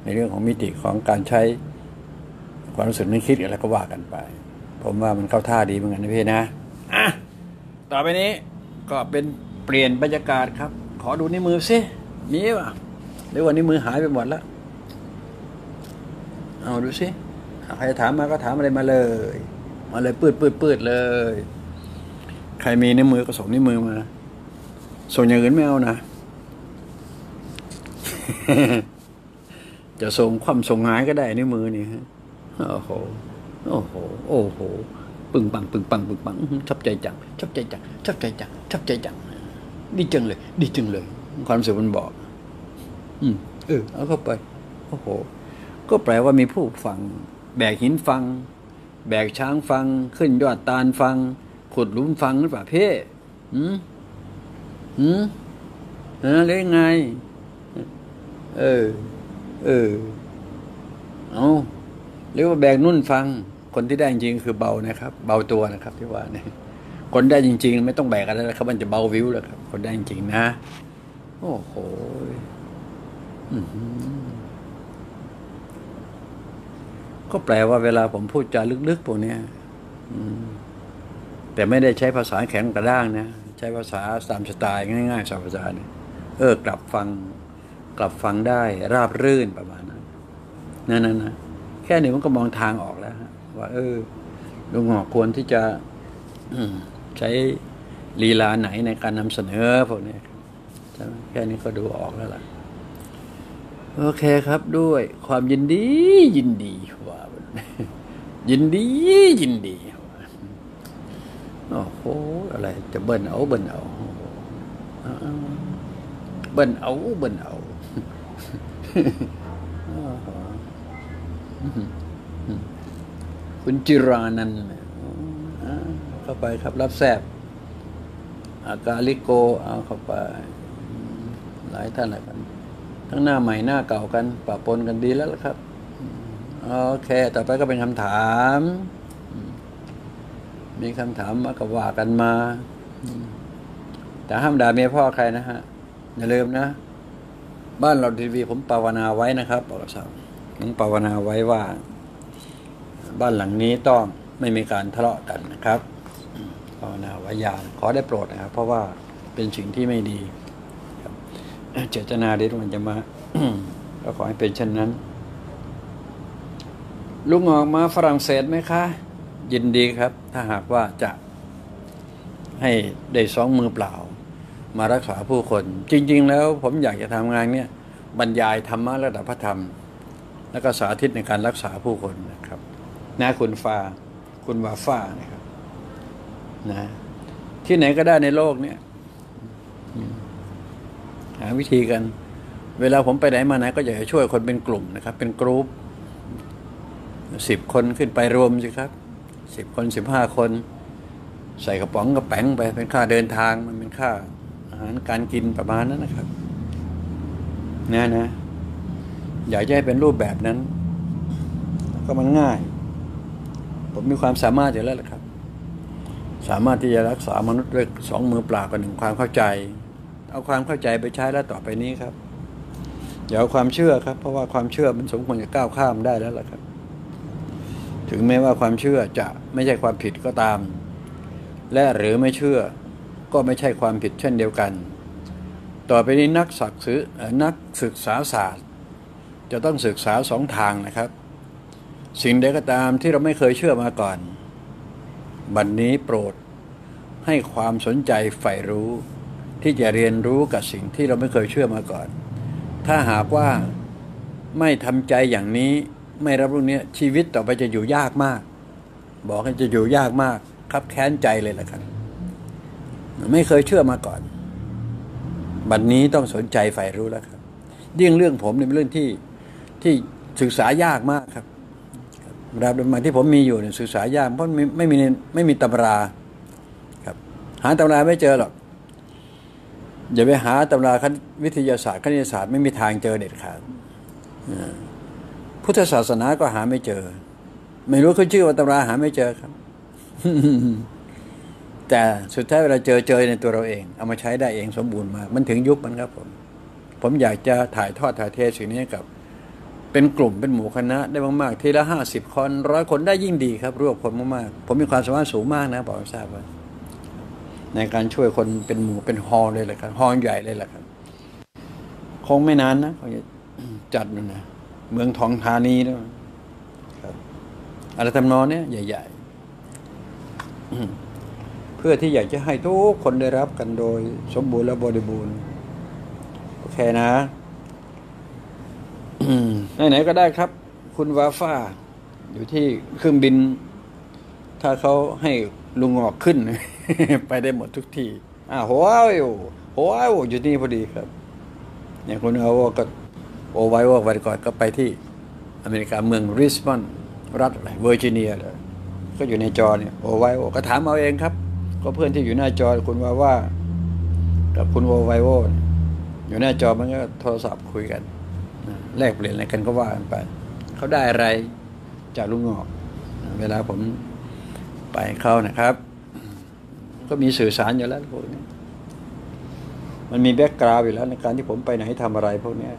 ในเรื่องของมิติของการใช้ความรู้สึกนึกคิดอะไรก็ว่ากันไป ผมว่ามันเข้าท่าดีเหมือนกันนะพี่นะอะต่อไปนี้ก็เป็นเปลี่ยนบรรยากาศครับ ขอดูนิ้วมือสิมีป่ะหรือว่านิ้วมือหายไปหมดแล้วเอาดูสิใครถามมาก็ถามอะไรมาเลย มาเลยปืดปืดปืดเลย ใครมีนิ้วมือก็ส่งนิ้วมือมาส่งอย่างอื่นไม่เอานะ จะส่งความส่งงายก็ได้นิ้วมือนี่ฮะโอ้โหโอ้โหโอ้โหปึงปังปึงปังปึงปังชับใจจังชับใจจังชับใจจังชับใจจังดีจังเลย ดีจังเลย ความสุขมันบอก อืมเออเอาเข้าไปโอ้โห ก็แปลว่ามีผู้ฟัง แบกหินฟัง แบกช้างฟัง ขึ้นยอดตาลฟังขุดลุมฟังหรือเปล่าเพ่หืมหืมเออเรื่อไง เออ เออ เอาเรียกว่าแบกนุ่นฟัง คนที่ได้จริงคือเบานะครับ เบาตัวนะครับ ที่ว่าเนี่ยคนได้จริง ๆ ไม่ต้องแบกอะไรแล้วครับ มันจะเบาวิวแล้วครับ คนได้จริงๆนะ โอ้โหอืก็แปลว่าเวลาผมพูดจาลึกๆพวกนี้แต่ไม่ได้ใช้ภาษาแข็งกระด้างนะ ใช้ภาษาตามสไตล์ง่ายๆสาภาษาเนี่ยเออกลับฟัง กลับฟังได้ราบรื่นประมาณนั้นนั่นนะแค่นี้มันก็มองทางออกแล้วว่า เออลุงหอกควรที่จะใช้ลีลาไหนในการนำเสนอพวกนี้ใช่ไหมแค่นี้ก็ดูออกแล้วล่ะ โอเคครับด้วยความยินดี ยินดีว่ายินดียินดีโอ้โหอะไรจะเบิ้ลเอาเบิ้ลเอาเบิ้ลเอาเบิ้ลเอา คุณจิรานันเข้าไปครับรับแซบอากาลิโกเอาเข้าไป หลายท่านหลายคนทั้งหน้าใหม่หน้าเก่ากันปะปนกันดีแล้วละครับ โอเค ต่อไปก็เป็นคำถาม มีคำถามมาก็ว่ากันมา แต่ห้ามด่าเมียพ่อใครนะฮะ อย่าลืมนะ บ้านเราทีวีผมภาวนาไว้นะครับบอกสาวผมภาวนาไว้ว่า บ้านหลังนี้ต้องไม่มีการทะเลาะกันนะครับภาวนาไว้ยานขอได้โปรดนะครับ เพราะว่าเป็นสิ่งที่ไม่ดีเจตนาเดีมันจะมาก็ขอให้เป็นเช่นนั้น ลุงออกมาฝรั่งเศสไหมคะ ยินดีครับ ถ้าหากว่าจะให้ได้สองมือเปล่า มารักษาผู้คน จริง ๆ แล้วผมอยากจะทำงานเนี่ยบรรยายธรรมะระดับพระธรรม แล้วก็สาธิตในการรักษาผู้คนนะครับนะคุณฟ้าคุณวาฟ้านะครับนะที่ไหนก็ได้ในโลกเนี่ยหาวิธีกัน เวลาผมไปไหนมาไหนก็อยากจะช่วยคนเป็นกลุ่มนะครับ เป็นกรุ๊ปสิบคนขึ้นไปรวมสิครับสิบคนสิบห้าคน ใส่กระป๋องกระแป๋งไปเป็นค่าเดินทางมันเป็นค่า อาหารการกินประมาณนั้นนะครับนะนะอยากจะให้เป็นรูปแบบนั้น ก็มันง่าย ผมมีความสามารถอยู่แล้วละครับ สามารถที่จะรักษามนุษย์ด้วยสองมือเปล่ากับหนึ่งความเข้าใจ เอาความเข้าใจไปใช้แล้วต่อไปนี้ครับอย่าเอาความเชื่อครับ เพราะว่าความเชื่อมันสมควรจะก้าวข้ามได้แล้วล่ะครับ ถึงแม้ว่าความเชื่อจะไม่ใช่ความผิดก็ตาม และหรือไม่เชื่อ ก็ไม่ใช่ความผิดเช่นเดียวกัน ต่อไปนี้นักศึกษานักศึกษาศาสตร์ จะต้องศึกษาสองทางนะครับ สิ่งใดก็ตามที่เราไม่เคยเชื่อมาก่อน บัดนนี้โปรดให้ความสนใจใฝ่รู้ ที่จะเรียนรู้กับสิ่งที่เราไม่เคยเชื่อมาก่อน ถ้าหากว่าไม่ทำใจอย่างนี้ไม่รับรู้เนี้ยชีวิตต่อไปจะอยู่ยากมาก บอกให้จะอยู่ยากมากครับแค้นใจเลยละครับ ไม่เคยเชื่อมาก่อน บัดนนี้ต้องสนใจใฝ่รู้แล้วครับยิ่งเรื่องผมเนี่ยเป็นเรื่องที่ที่ศึกษายากมากครับระดับมาที่ผมมีอยู่เนี่ยศึกษายากเพราะไม่ไม่มีไม่มีตำราครับ หาตำราไม่เจอหรอกอย่าไปหาตำราควิทยาศาสตร์คณิตศาสตร์ไม่มีทางเจอเด็ดขาดพุทธศาสนาก็หาไม่เจอ ไม่รู้เขาชื่อว่าตำราหาไม่เจอครับ แต่สุดท้ายเวลาเจอเจอในตัวเราเอง เอามาใช้ได้เองสมบูรณ์มา มันถึงยุคมันครับผม ผมอยากจะถ่ายทอดถ่ายเทสิ่งนี้กับ เป็นกลุ่มเป็นหมู่คณะได้มากๆ ทีละห้าสิบคนร้อยคนได้ยิ่งดีครับรวบคนมากๆ ผมมีความสามารถสูงมากนะบอกทราบว่าในการช่วยคนเป็นหมู่เป็นฮอลเลยแหละครับฮอลใหญ่เลยแหละครับคงไม่นานนะเขาจะจัดนั่นนะเมืองทองธานีนะครับอะไรทำนองเนี้ยใหญ่ ๆ พื่อที่อยากจะให้ทุกคนได้รับกันโดยสมบูรณ์และบริบูรณ์ โอเคนะไหนๆก็ได้ครับ คุณวาฟ้า อยู่ที่เครื่องบิน ถ้าเขาให้ลุงออกขึ้น ไปได้หมดทุกที่อ่าโฮวายโฮวายอยู่นี่พอดีครับ อย่างคุณเอาวก็โอไว้ว่าวันก่อนก็ไปที่ อเมริกาเมืองริสมอนรัฐอะไรเวอร์จิเนียเลยก็อยู่ในจอเนี่ยโอไว้ก็ถามเอาเองครับ ก็เพื่อนที่อยู่หน้าจอคุณว่าว่า กับคุณโอไวโออยู่หน้าจอมันก็โทรศัพท์คุยกันแลกเปลี่ยนอะไรกันก็ว่ากันไปเขาได้อะไรจากลุงงอก เวลาผมไปเข้านะครับ ก็มีสื่อสารอยู่แล้วพวกนี้มันมีแบ็กกราวอยู่แล้วในการที่ผมไปไหนทำอะไรพวกนี้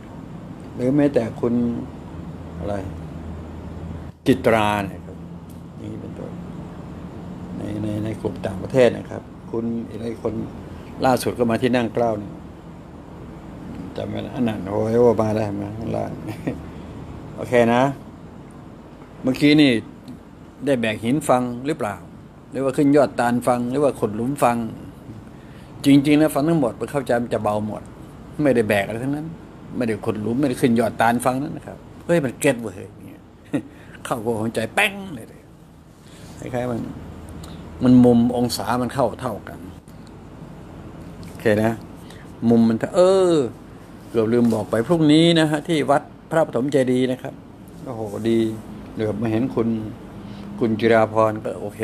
หรือแม้แต่คุณอะไร จิตราเนี่ยครับอย่างนี้เป็นต้น ในในในกลุ่มต่างประเทศนะครับ คุณอะไรคนล่าสุดก็มาที่นั่งเกล้าเนี่ยจำไม่ได้อันนั้นโอ้ยว่ามาได้มาข้างล่าโอเคนะ เมื่อกี้นี่ได้แบกหินฟังหรือเปล่า หรือว่าขึ้นยอดตาลฟัง หรือว่าขดหลุมฟัง จริงๆแล้วฟังทั้งหมดไปเข้าใจมันจะเบาหมด ไม่ได้แบกอะไรทั้งนั้น ไม่ได้ขดหลุมไม่ได้ขึ้นยอดตาลฟังนั้นนะครับเฮ้ยมันเก็ตเว้ยอย่างเงี้ยเข้าหัวใจแป้งเลยคล้ายๆมัน มันมุมองศามันเข้าเท่ากันโอเคนะ มุมมันเออเกือบลืมบอกไปพรุ่งนี้นะฮะที่วัดพระปฐมเจดีย์นะครับโอ้โหดีเหลือมาเห็นคุณคุณจิราพรก็โอเค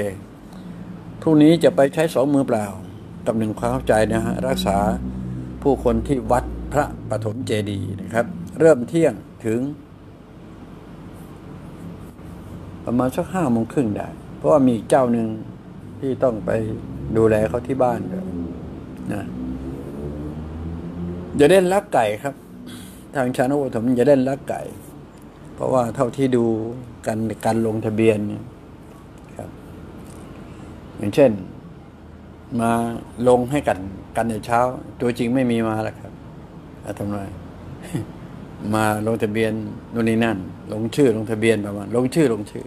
พรุ่งนี้จะไปใช้สองมือเปล่ากับหนึ่งความเข้าใจนะฮะรักษาผู้คนที่วัดพระปฐมเจดีย์นะครับ เริ่มเที่ยงถึง ประมาณสักห้าโมงครึ่งได้ เพราะว่ามีเจ้าหนึ่ง ที่ต้องไปดูแลเขาที่บ้านด้วยนะอย่าเล่นลักไก่ครับ ทางชาโนวผมอย่าเล่นลักไก่ เพราะว่าเท่าที่ดูการการลงทะเบียนเนี่ยครับ อย่างเช่น มาลงให้กันกันในเช้า ตัวจริงไม่มีมาแล้วครับอาทำไมมาลงทะเบียนนู่นนี่นั่น ลงชื่อลงทะเบียนประมาณลงชื่อลงชื่อ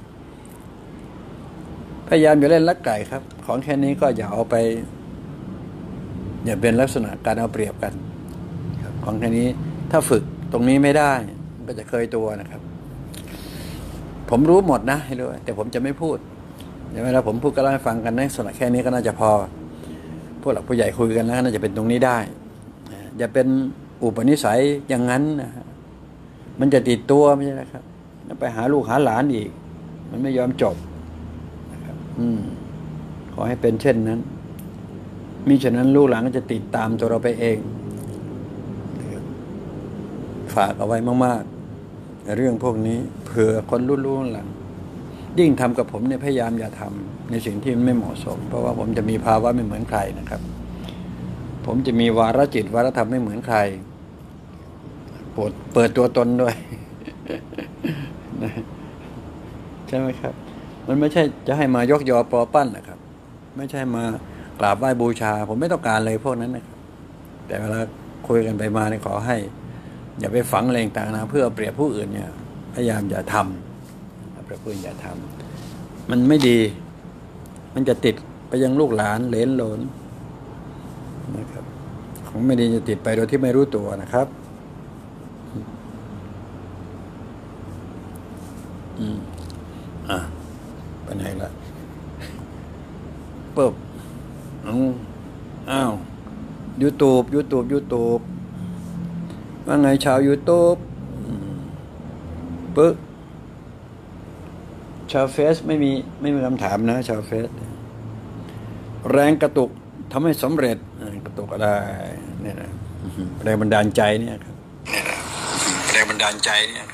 ยายามอย่าเล่นลักไก่ครับ ของแค่นี้ก็อย่าเอาไป อย่าเป็นลักษณะการเอาเปรียบกันครับของแค่นี้ถ้าฝึกตรงนี้ไม่ได้ มันก็จะเคยตัวนะครับ ผมรู้หมดนะให้รู้แต่ผมจะไม่พูดเดี๋ยวเวลาผมพูดก็เล่าให้ฟังกันในลักษณะแค่นี้ก็น่าจะพอพวกหลักผู้ใหญ่คุยกันแล้วน่าจะเป็นตรงนี้ได้อย่าเป็นอุปนิสัยอย่างนั้นนะฮะมันจะติดตัวไม่ใช่นะครับไปหาลูกหาหลานอีก มันไม่ยอมจบนะครับอืม ขอให้เป็นเช่นนั้น มิฉะนั้นลูกหลานก็จะติดตามตัวเราไปเอง ฝากเอาไว้มาก ๆ เรื่องพวกนี้เผื่อคนรุ่นรุ่นหลังยิ่งทำกับผมเนี่ยพยายามอย่าทำในสิ่งที่มันไม่เหมาะสม เพราะว่าผมจะมีภาวะไม่เหมือนใครนะครับ ผมจะมีวาระจิตวาระธรรมไม่เหมือนใครปวดเปิดตัวตนด้วยใช่ไหมครับ มันไม่ใช่จะให้มายกยอปอปั้นนะครับ ไม่ใช่มากราบไหว้บูชา ผมไม่ต้องการเลยพวกนั้นนะครับ แต่เวลาคุยกันไปมาเนี่ยขอให้ อย่าไปฝังอะไรต่างๆนะเพื่อเปรียบผู้อื่นเนี่ยพยายามอย่าทำเปรียบผู้อื่นอย่าทำมันไม่ดี มันจะติดไปยังลูกหลานเลนหลนนะครับของไม่ดีจะติดไปโดยที่ไม่รู้ตัวนะครับ อืมอะ ไปไหนละปึ๊บเอาอ้าวยูทูบยูทูบยูทูบว่าไงชาวยูทูบปึ๊บชาวเฟซไม่มีไม่มีคำถามนะชาวเฟซแรงกระตุกทำให้สำเร็จกระตุกอะไรเนี่ยนะแรงบันดาลใจเนี่ยครับแรงบันดาลใจเนี่ย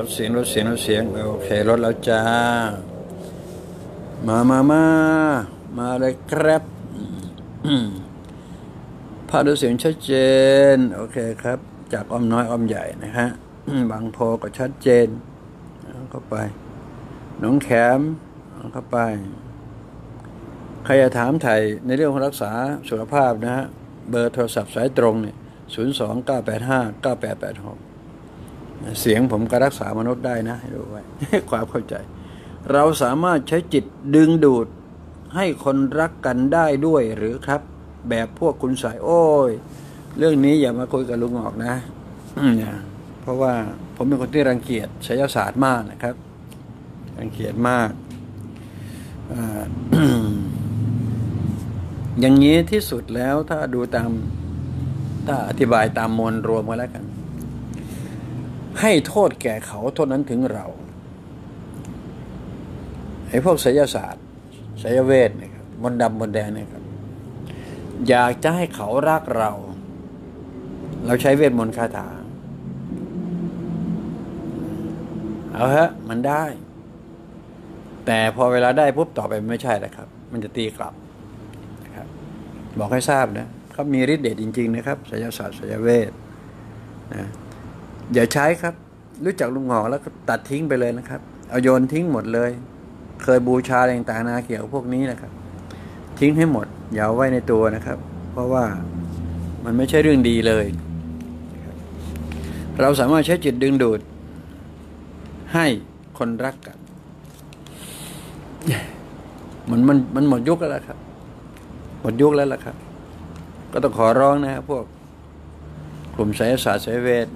ลดเสียงลดเสียงลดเสียงโอเคลดแล้วจ้า มามามามาเลยครับภาพดูเสียงชัดเจน โอเคครับ จากอ้อมน้อยอ้อมใหญ่นะฮะบางโพก็ชัดเจนเข้าไปน้องแขมเข้าไป ใครจะถามไทยในเรื่องของรักษาสุขภาพนะฮะ เบอร์โทรศัพท์สายตรงเนี่ยศูนย์สองเก้าแปดห้าเก้าแปดแปดหก เสียงผมก็รักษามนุษย์ได้นะให้รู้ไว้ความเข้าใจ เราสามารถใช้จิตดึงดูดให้คนรักกันได้ด้วยหรือครับ แบบพวกคุณสาย โอ้ย เรื่องนี้อย่ามาคุยกับลุงออกนะเนี่ยเพราะว่าผมเป็นคนที่รังเกียจศิลศาสตร์มากนะครับ รังเกียจมากอย่างนี้ที่สุดแล้วถ้าดูตาม ถ้าอธิบายตามมวลรวมกันแล้วกัน ให้โทษแก่เขาโทษนั้นถึงเราไอ้พวกศิลศาสตร์ศิลเวทนะครับมนดำมนแดงเนี่ยครับอยากจะให้เขารักเรา เราใช้เวทมนต์คาถาเอาฮะมันได้ แต่พอเวลาได้ปุ๊บต่อไปไม่ใช่แล้วครับ มันจะตีกลับนะครับ บอกให้ทราบนะเขามีฤทธิ์เดชจริง ๆ นะครับศิลศาสตร์ศิลเวทนะ อย่าใช้ครับ รู้จักลุงหอแล้วก็ตัดทิ้งไปเลยนะครับ เอาโยนทิ้งหมดเลย เคยบูชาอะไรต่างๆนาเกี่ยวพวกนี้นะครับ ทิ้งให้หมด อย่าไว้ในตัวนะครับ เพราะว่ามันไม่ใช่เรื่องดีเลย เราสามารถใช้จิตดึงดูด ให้คนรักกัน มันมันมันหมดยุคแล้วครับ หมดยุคแล้วล่ะครับ ก็ต้องขอร้องนะครับพวกกลุ่มไสยศาสตร์ไสยเวท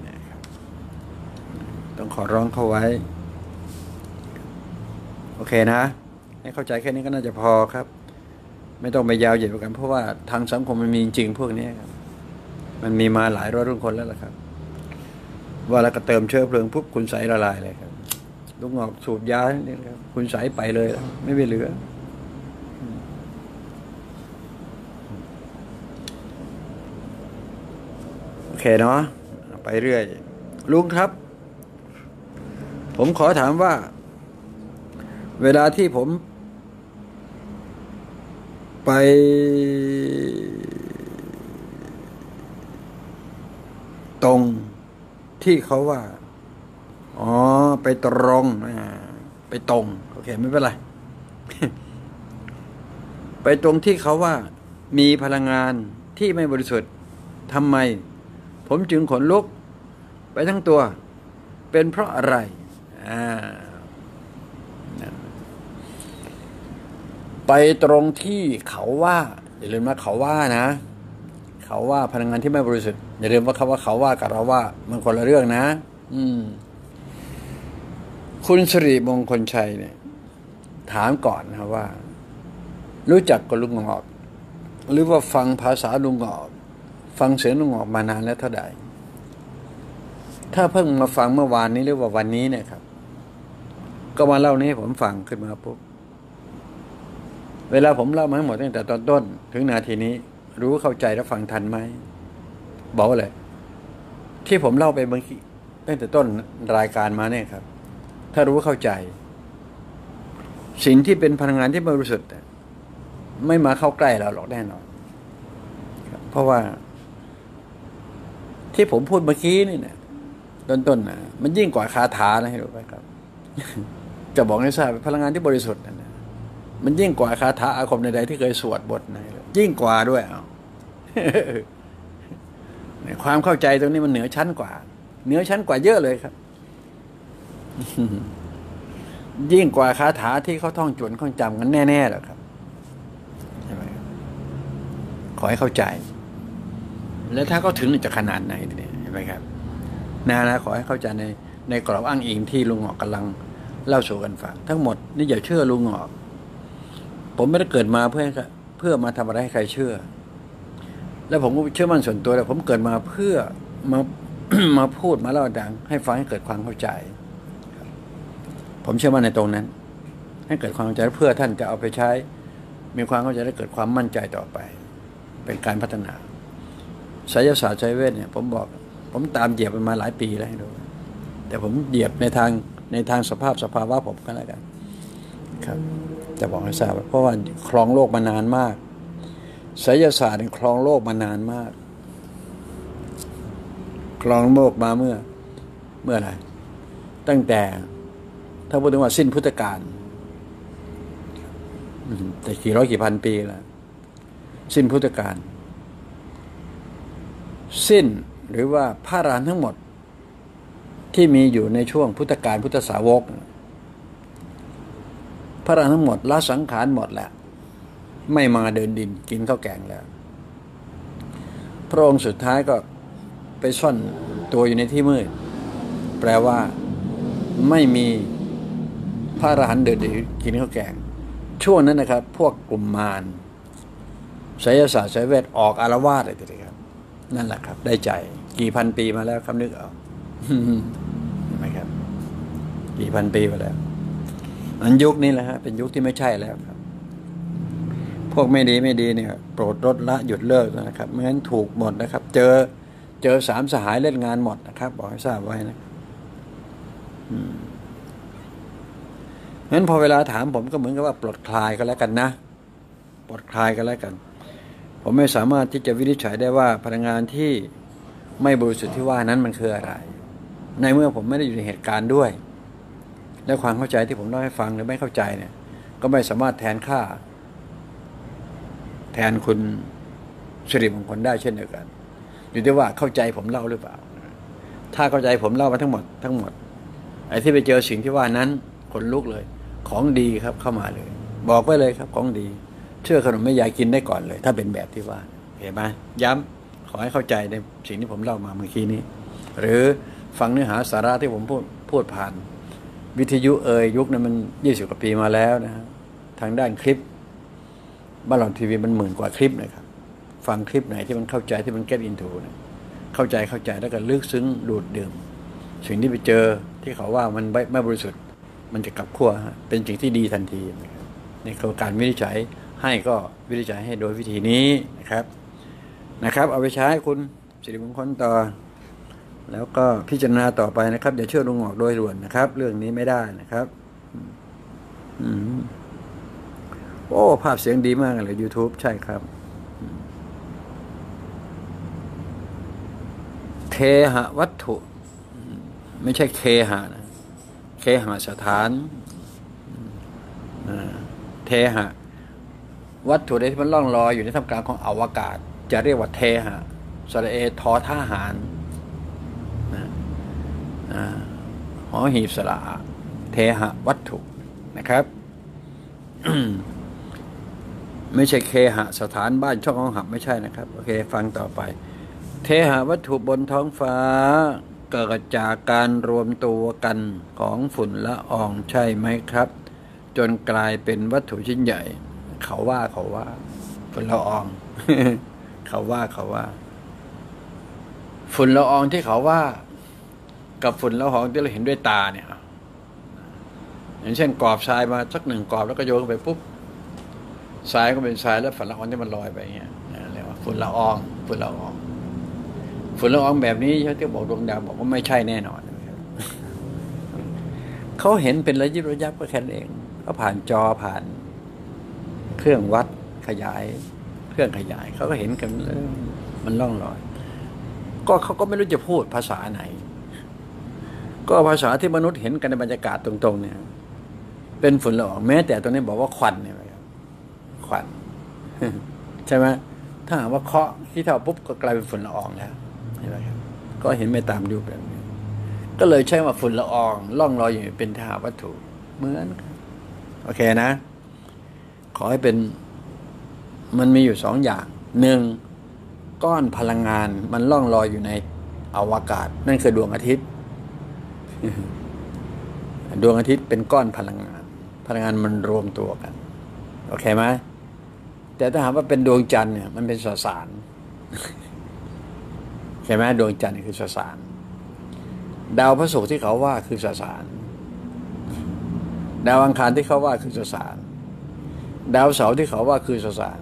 ขอร้องเขาไว้ โอเคนะ ให้เข้าใจแค่นี้ก็น่าจะพอครับ ไม่ต้องไปยาวเหยียดกัน เพราะว่าทางสังคมมันมีจริงพวกนี้ครับ มันมีมาหลายร้อยรุ่นคนแล้วล่ะครับ ว่าแล้วก็เติมเชื้อเพลิงปุ๊บคุณใสละลายเลยครับลูกงอกสูบยาเนี่ยครับ คุณใสไปเลย ไม่ไปเหลือโอเคเนาะไปเรื่อย ลุงครับ ผมขอถามว่า เวลาที่ผม ไป ตรงที่เขาว่า อ๋อ ไปตรงไปตรง โอเค ไม่เป็นไร ไปตรงที่เขาว่า มีพลังงานที่ไม่บริสุทธิ์ทำไม ผมจึงขนลุก ไปทั้งตัว เป็นเพราะอะไร ไปตรงที่เขาว่า อย่าลืมว่าเขาว่านะ เขาว่าพลังงานที่ไม่บริสุทธิ์อย่าลืมว่าคาว่าเขาว่ากับเราว่า มันคนละเรื่องนะ อืม คุณสิริมงคลชัยเนี่ย ถามก่อนนะว่า รู้จักกับลุงงอกหรือว่าฟังภาษาลุงงอกฟังเสียงลุงงอกมานานแล้วเท่าใดถ้าเพิ่งมาฟังเมื่อวานนี้หรือว่าวันนี้เนี่ยครับ ก็มาเล่านี้ผมฟังขึ้นมาปุ๊บเวลาผมเล่ามาให้หมดตั้งแต่ตอนต้น ถึงนาทีนี้ รู้เข้าใจและฟังทันไหมบอกว่าเลย ที่ผมเล่าไปเมื่อกี้ตั้งแต่ต้นรายการมาเนี่ยครับ ถ้ารู้เข้าใจ สิ่งที่เป็นพลังงานที่บริสุทธิ์ไม่มาเข้าใกล้เราหรอกแน่นอนเพราะว่า ที่ผมพูดเมื่อกี้นี่เนี่ยต้นๆนะมันยิ่งกว่าคาถานะให้รู้ไหมครับ จะบอกให้ทราบพลังงานที่บริสุทธิ์นะมันยิ่งกว่าคาถาอาคมใดๆที่เคยสวดบทไหนยิ่งกว่าด้วยเอาความเข้าใจตรงนี้มันเหนือชั้นกว่า เหนือชั้นกว่าเยอะเลยครับ ยิ่งกว่าคาถาที่เขาท่องจวนท่องจำกันแน่ๆแหละครับใช่ไหมขอให้เข้าใจ แล้วถ้าเขาถึงจะขนาดไหนเนี่ยเห็นไหมครับนะนะขอให้เข้าใจในในกรอบอ้างอิงที่ลุงหอกกำลัง เล่าสู่กันฟังทั้งหมดนี่อย่าเชื่อลุงหอก ผมไม่ได้เกิดมาเพื่อเพื่อมาทำอะไรให้ใครเชื่อ แล้วผมก็เชื่อมั่นส่วนตัวแต่ผมเกิดมาเพื่อมามาพูดมาเล่าดัง ให้ฟังให้เกิดความเข้าใจ ผมเชื่อมั่นในตรงนั้น ให้เกิดความเข้าใจเพื่อท่านจะเอาไปใช้ มีความเข้าใจและเกิดความมั่นใจต่อไป เป็นการพัฒนาไสยศาสตร์ใจเวทเนี่ยผมบอก ผมตามเหยียบมันมาหลายปีแล้วให้ดูแต่ผมเหยียบในทาง ในทางสภาพสภาวะผมก็แล้วกันครับจะบอกให้ทราบเพราะว่าครองโลกมานานมากไสยศาสตร์ครองโลกมานานมาก ครองโลกมาเมื่อเมื่อไหร่ตั้งแต่ ถ้าพูดถึงว่าสิ้นพุทธกาลแต่กี่ร้อยกี่พันปีล้วสิ้นพุทธกาลสิ้นหรือว่าพระรานทั้งหมด ที่มีอยู่ในช่วงพุทธกาลพุทธสาวก พระรานทั้งหมดละสังขารหมดแล้ว ไม่มาเดินดินกินข้าวแกงแล้ว พระองค์สุดท้ายก็ไปซ่อนตัวอยู่ในที่มืด แปลว่าไม่มีพระอรหันต์เดินดินกินข้าวแกง ช่วงนั้นนะครับ พวกกลุ่มมารไสยศาสตร์ไสยเวทออกอารวาสอะไรต่างๆนั่นแหละครับ ได้ใจ กี่พันปีมาแล้วครับนึกเอา เห็นไหมครับ กี่พันปีมาแล้วอันยุคนี้แหละฮะเป็นยุคที่ไม่ใช่แล้วครับ พวกไม่ดีไม่ดีเนี่ย โปรดลดละหยุดเลิกนะครับไม่งั้นถูกหมดนะครับ เจอเจอสามสหายเล่นงานหมดนะครับ บอกให้ทราบไว้นะงั้นพอเวลาถามผมก็เหมือนกับว่าปลดคลายก็แล้วกันนะปลดคลายก็แล้วกัน ผมไม่สามารถที่จะวินิจฉัยได้ว่าพลังงานที่ไม่บริสุทธิ์ที่ว่านั้นมันคืออะไร ในเมื่อผมไม่ได้อยู่ในเหตุการณ์ด้วย และความเข้าใจที่ผมเล่าให้ฟังหรือไม่เข้าใจเนี่ย ก็ไม่สามารถแทนค่า แทนคุณสิริมงคลได้เช่นเดียวกัน อยู่ที่ว่าเข้าใจผมเล่าหรือเปล่า ถ้าเข้าใจผมเล่ามาทั้งหมด ทั้งหมดไอ้ที่ไปเจอสิ่งที่ว่านั้นขนลุกเลย ของดีครับเข้ามาเลย บอกไว้เลยครับของดี เชื่อขนมไม่ยายกินได้ก่อนเลย ถ้าเป็นแบบที่ว่าเห็นไหมย้ำขอให้เข้าใจในสิ่งที่ผมเล่ามาเมื่อกี้นี้ หรือ ฟังเนื้อหาสาระที่ผมพูดพูดผ่าน วิทยุเอ่ยยุคนั้นมันยี่สิบกว่าปีมาแล้วนะฮะทางด้านคลิปบ้านเราทีวีมันหมื่นกว่าคลิปนะครับฟังคลิปไหนที่มันเข้าใจที่มัน get into นะเข้าใจเข้าใจแล้วก็ลึกซึ้งดูดดื่มสิ่งที่ไปเจอที่เขาว่ามันไม่บริสุทธิ์ มันจะกลับขั้วเป็นสิ่งที่ดีทันทีนะครับในการวินิจฉัยให้ก็วินิจฉัยให้โดยวิธีนี้นะครับนะครับ เอาไปใช้คุณสิริมงคลต่อ แล้วก็พิจารณาต่อไปนะครับอย่าเชื่อลุงหอกโดยด่วนนะครับ เรื่องนี้ไม่ได้นะครับอืมโอ้ ภาพเสียงดีมากเลย YouTube ใช่ครับเทหะวัตถุ ไม่ใช่เคหะนะเคหะสถานเทหะ วัตถุใดที่มันล่องลอยอยู่ในท่ามกลางของอวกาศ จะเรียกว่าเทหะสระเอทอท่าหารน หอหีบสระอะเทหะวัตถุนะครับ ไม่ใช่เคหะสถานบ้านช่องของหับไม่ใช่นะครับ โอเค ฟังต่อไป เทหะวัตถุบนท้องฟ้า เกิดจากการรวมตัวกันของฝุ่นละอองใช่ไหมครับ จนกลายเป็นวัตถุชิ้นใหญ่ เขาว่าเขาว่าฝุ่นละออง เขาว่าเขาว่า ฝุ่นละอองที่เขาว่า กับฝุ่นละอองที่เราเห็นด้วยตาเนี่ยอย่างเช่นกรอบทรายมาสักหนึ่งกรอบแล้วก็โยนไปปุ๊บทรายก็เป็นทรายแล้วฝุ่นละอองที่มันลอยไปอย่างเงี้ยเรียกว่าฝุ่นละอองฝุ่นละอองฝุ่นละอองแบบนี้เขาที่บอกดวงดาวบอกว่าไม่ใช่แน่นอนเขาเห็นเป็นระยิบระยับก็แค่นั้นเองก็ผ่านจอผ่าน เครื่องวัดขยาย เครื่องขยายเขาก็เห็นกันเลยมันล่องลอย ก็เขาก็ไม่รู้จะพูดภาษาไหน ก็ภาษาที่มนุษย์เห็นกันในบรรยากาศตรง ๆ เนี่ย เป็นฝุ่นละอองแม้แต่ตัวนี้บอกว่าควันเนี่ยควันใช่ไหมถ้าหากว่าเคาะที่เท่าปุ๊บก็กลายเป็นฝุ่นละอองแล้วใช่ไหมครับก็เห็นไม่ตามรูปแบบนี้ก็เลยใช้ว่าฝุ่นละอองล่องลอยอยู่เป็นทาวัตถุเหมือนโอเคนะ ขอให้เป็นมันมีอยู่สองอย่างหนึ่งก้อนพลังงานมันล่องลอยอยู่ในอวกาศ นั่นคือดวงอาทิตย์ ดวงอาทิตย์เป็นก้อนพลังงาน พลังงานมันรวมตัวกัน โอเคไหมแต่ถ้าหากว่าเป็นดวงจันทร์เนี่ยมันเป็นสสารใช่ไหมดวงจันทร์คือสสาร ดาวพระศุกร์ที่เขาว่าคือสสาร ดาวอังคารที่เขาว่าคือสสาร ดาวเสาร์ที่เขาว่าคือสสาร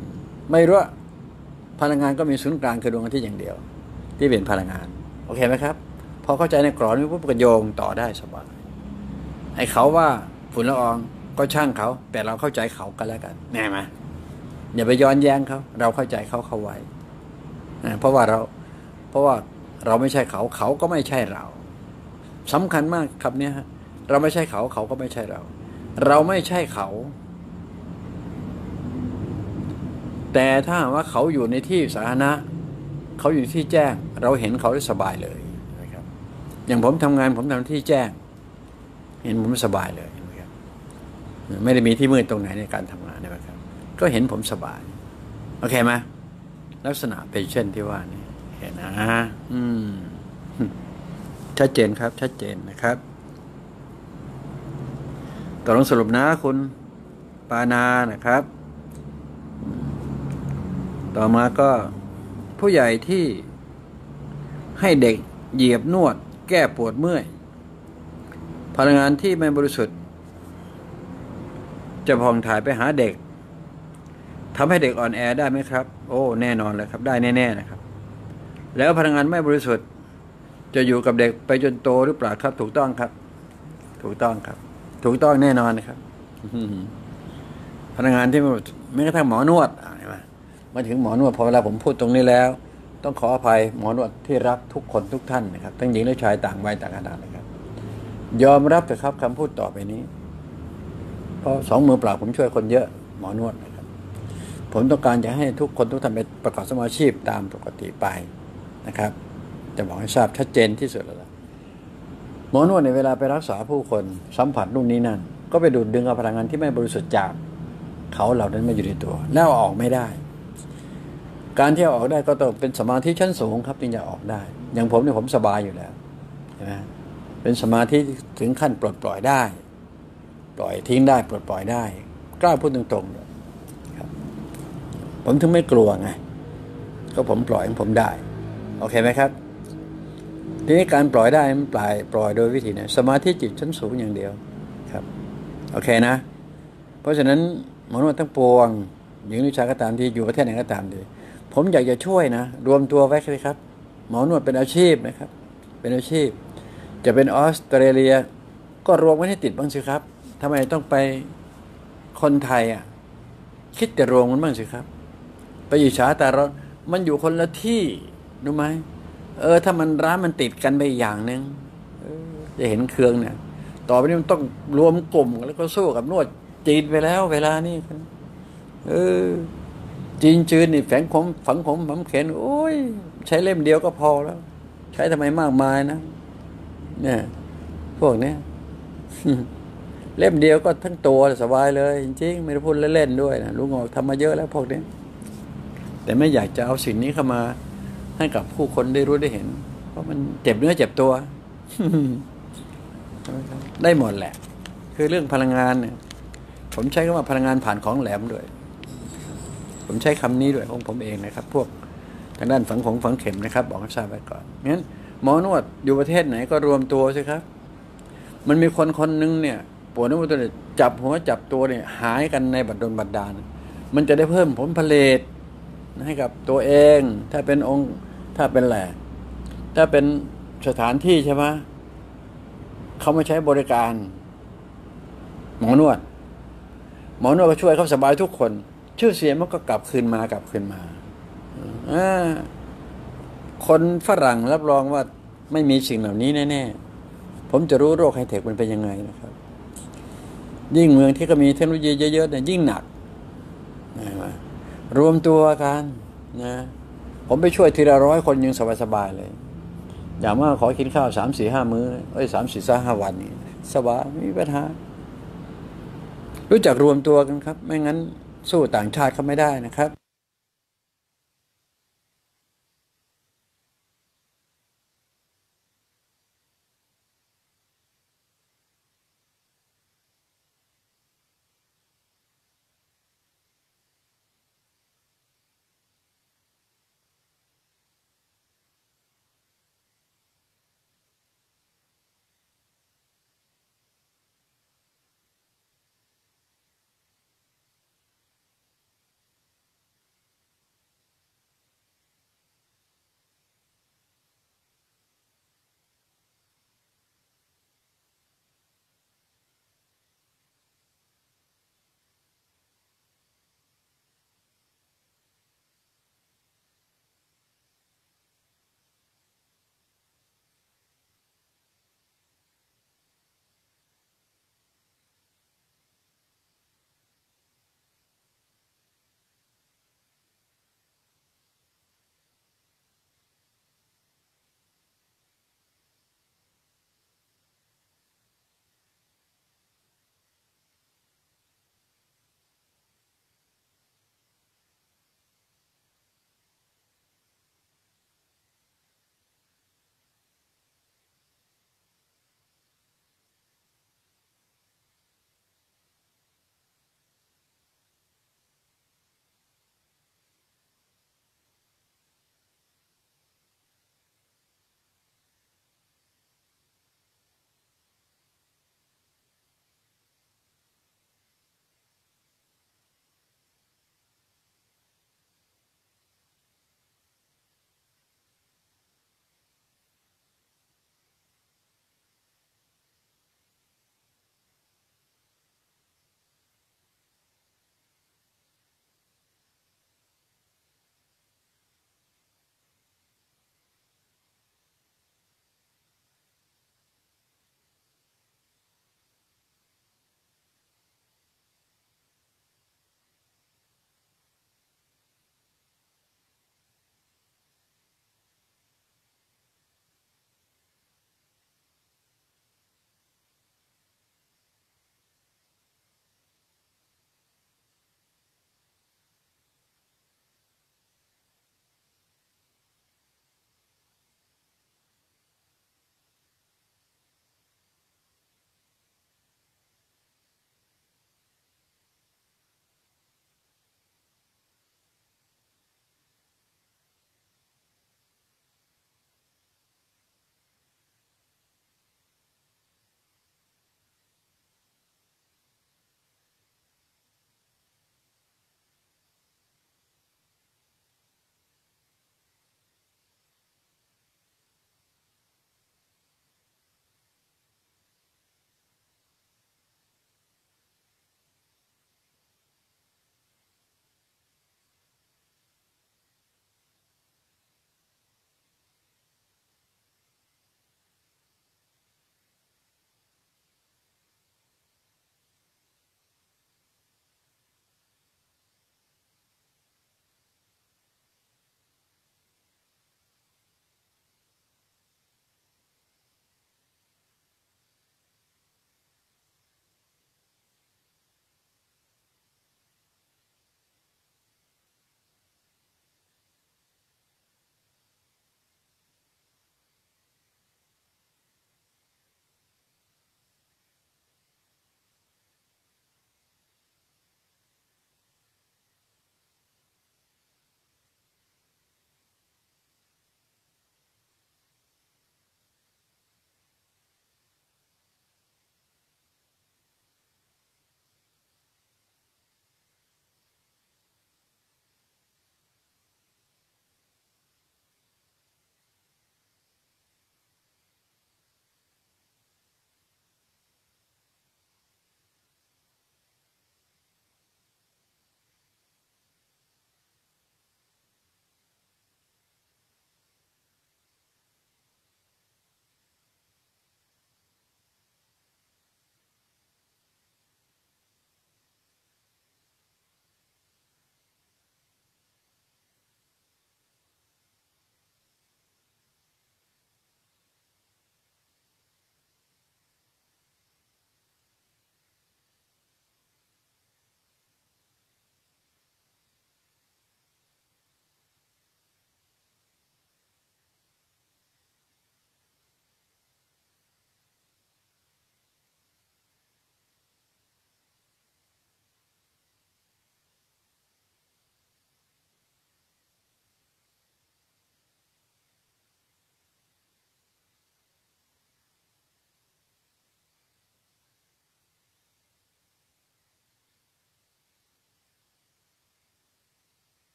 ไม่รู้พลังงานก็มีศูนย์กลางคือดวงอาทิตย์อย่างเดียว ที่เป็นพลังงาน โอเคไหมครับ อเข้าใจในกรอนนี้ปุ๊บก็โยงต่อได้สบายไอ้เขาว่าฝุ่นละอองก็ช่างเขา แต่เราเข้าใจเขากันแล้วกันแน่ไหมอย่าไปย้อนแย้งเขาเราเข้าใจเขาเขาไว้เพราะว่าเราเพราะว่าเราไม่ใช่เขาเขาก็ไม่ใช่เราสำคัญมากครับเนี้ยเราไม่ใช่เขาเขาก็ไม่ใช่เรา เราไม่ใช่เขา แต่ถ้าว่าเขาอยู่ในที่สาธารณะ เขาอยู่ที่แจ้ง เราเห็นเขาได้สบายเลย อย่างผมทำงานผมทำที่แจ้ง เห็นผมสบายเลยนะครับไม่ได้มีที่มืดตรงไหนในการทำงานนะครับ ก็เห็นผมสบาย โอเคไหมลักษณะเป็นเช่นที่ว่านี่เห็นนะอืมชัดเจนครับ ชัดเจนนะครับต่อลงสรุปนะคุณปานานะครับ ต่อมาก็ผู้ใหญ่ที่ให้เด็กเหยียบนวด แก้ปวดเมื่อย พลังงานที่ไม่บริสุทธิ์ จะพองถ่ายไปหาเด็กทำให้เด็กอ่อนแอได้ไหมครับ โอ้ แน่นอนเลยครับ ได้แน่ๆนะครับ แล้วพลังงานไม่บริสุทธิ์ จะอยู่กับเด็กไปจนโตหรือเปล่าครับ ถูกต้องครับ ถูกต้องครับ ถูกต้องแน่นอนนะครับพลังงานที่แม้กระทั่งหมอนวดใช่ไหมมาถึงหมอนวดพอเวลาผมพูดตรงนี้แล้ว ต้องขออภัยหมอนวดที่รักทุกคนทุกท่านนะครับทั้งหญิงและชายต่างวัยต่างขนาดนะครับ ยอมรับเถอะครับคำพูดต่อไปนี้ เพราะสองมือเปล่าผมช่วยคนเยอะหมอนวดนะครับ ผมต้องการจะให้ทุกคนทุกท่านไปประกอบสมาชีพตามปกติไปนะครับ จะบอกให้ทราบชัดเจนที่สุดแล้วหมอนวดในเวลาไปรักษาผู้คนสัมผัสนู่นนี้นั่นก็ไปดูดดึงเอาพลังงานที่ไม่บริสุทธิ์จากเขาเหล่านั้นมาอยู่ในตัว แล้วออกไม่ได้ การที่ออกได้ก็ต้องเป็นสมาธิชั้นสูงครับจึงจะออกได้ อย่างผมเนี่ยผมสบายอยู่แล้วใช่ไหมเป็นสมาธิถึงขั้นปลดปล่อยได้ ปล่อยทิ้งได้ปลดปล่อยได้ กล้าพูดตรงๆเลยครับ ผมถึงไม่กลัวไงก็ผมปล่อยของผมได้โอเคไหมครับ ทีนี้การปล่อยได้มันปล่อยปล่อยโดยวิธีไหนสมาธิจิตชั้นสูงอย่างเดียวครับโอเคนะ เพราะฉะนั้นหมอนวดทั้งปวงหญิงวิชาก็ตามที่อยู่ประเทศไหนก็ตามดี ผมอยากจะช่วยนะ รวมตัวไว้เลยครับ หมอนวดเป็นอาชีพนะครับ เป็นอาชีพ จะเป็นออสเตรเลีย ก็รวมไว้ให้ติดบ้างสิครับทำไมต้องไปคนไทยอะ คิดแต่รวมมันบ้างสิครับ ไปอิจฉาแต่เรามันอยู่คนละที่รู้ไหมเออ ถ้ามันร้านมันติดกันไปอย่างหนึ่งจะเห็นเครืองเนี่ย ต่อไปนี้มันต้องรวมกลุ่มแล้วก็สู้กับนวดจีนไปแล้ว เวลานี้เออ จีนจืนนี่แฝงผมฝังผมผมเข็นโอ้ย ใช้เล่มเดียวก็พอแล้ว ใช้ทำไมมากมายนะ เนี่ย พวกเนี้ยเล่มเดียวก็ทั้งตัวสบายเลย จริงๆไม่ได้พูดเล่นๆด้วยนะลุงออกทำมาเยอะแล้วพวกนี้แต่ไม่อยากจะเอาสิ่งนี้เข้ามาให้กับผู้คนได้รู้ได้เห็น เพราะมันเจ็บเนื้อเจ็บตัวได้หมดแหละ คือเรื่องพลังงานเนี่ย ผมใช้คำว่าพลังงานผ่านของแหลมด้วย ผมใช้คำนี้ด้วยของผมเองนะครับ พวกทางด้านฝังของฝังเข็มนะครับ บอกให้ทราบไว้ก่อนงั้นหมอนวดอยู่ประเทศไหนก็รวมตัวสิครับ มันมีคนคนนึงเนี่ยปวดนวดตัวนจับหัวจับตัวเนี่ยหายกันในบัดดลบัดดาลมันจะได้เพิ่มผลผลิตให้กับตัวเอง ถ้าเป็นองค์ถ้าเป็นแหล่ถ้าเป็นสถานที่ใช่ไหมเขามาใช้บริการ หมอนวด หมอนวดก็ช่วยเขาสบายทุกคน ชื่อเสียงมันก็กลับคืนมากลับคืนมาคนฝรั่งรับรองว่าไม่มีสิ่งเหล่านี้แน่ๆ ผมจะรู้โรคไฮเทคมันเป็นยังไงนะครับ ยิ่งเมืองที่ก็มีเทคโนโลยีเยอะๆเนี่ยยิ่งหนักนะรวมตัวกันนะผมไปช่วยทีละร้อยคนยังสบายๆเลย อย่างมาขอกินข้าวสามสี่ห้ามื้อเอ้ยสามสี่ห้าวันนี่สบายไม่มีปัญหา รู้จักรวมตัวกันครับ ไม่งั้น สู้ต่างชาติเขาไม่ได้นะครับ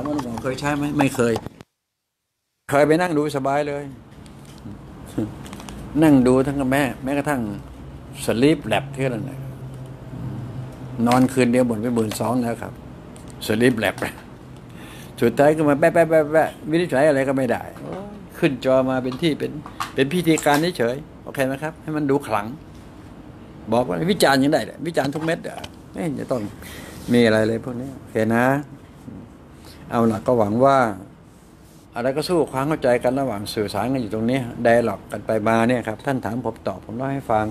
ามว่าลุงหงอกเคยใช้ไหมไม่เคย เคยไปนั่งดูสบายเลย นั่งดูทั้งกับแม่ แม้กระทั่งสลีปแลบเท่านั้นนะนอนคืนเดียวหมดไปหมื่นสองแล้วครับสลีปแลบสุดท้ายก็มาแปะแปะแปะแปะวินิจฉัยอะไรก็ไม่ได้ ขึ้นจอมาเป็นที่เป็นเป็นพิธีการเฉยโอเคไหมครับ ให้มันดูขลัง บอกว่าวิจารณ์ยังได้เลยวิจารณ์ทุกเม็ดอะไม่จะต้องมีอะไรเลยพวกนี้โอเคนะ เอาละก็หวังว่า อะไรก็สู้ความเข้าใจกันระหว่างสื่อสารกันอยู่ตรงนี้ไดหลอกกันไปมาเนี่ยครับ ท่านถามผมตอบผมเล่าให้ฟัง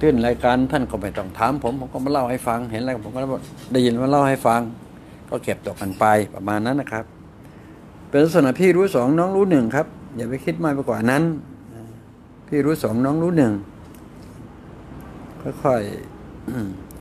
ตื้นรายการท่านก็ไม่ต้องถามผมผมก็มาเล่าให้ฟัง เห็นอะไรผมก็ได้ยินมาเล่าให้ฟัง ก็เก็บตกกันไปประมาณนั้นนะครับ เป็นลักษณะพี่รู้สองน้องรู้หนึ่งครับ อย่าไปคิดมากไปกว่านั้น พี่รู้สองน้องรู้หนึ่งค่อยๆ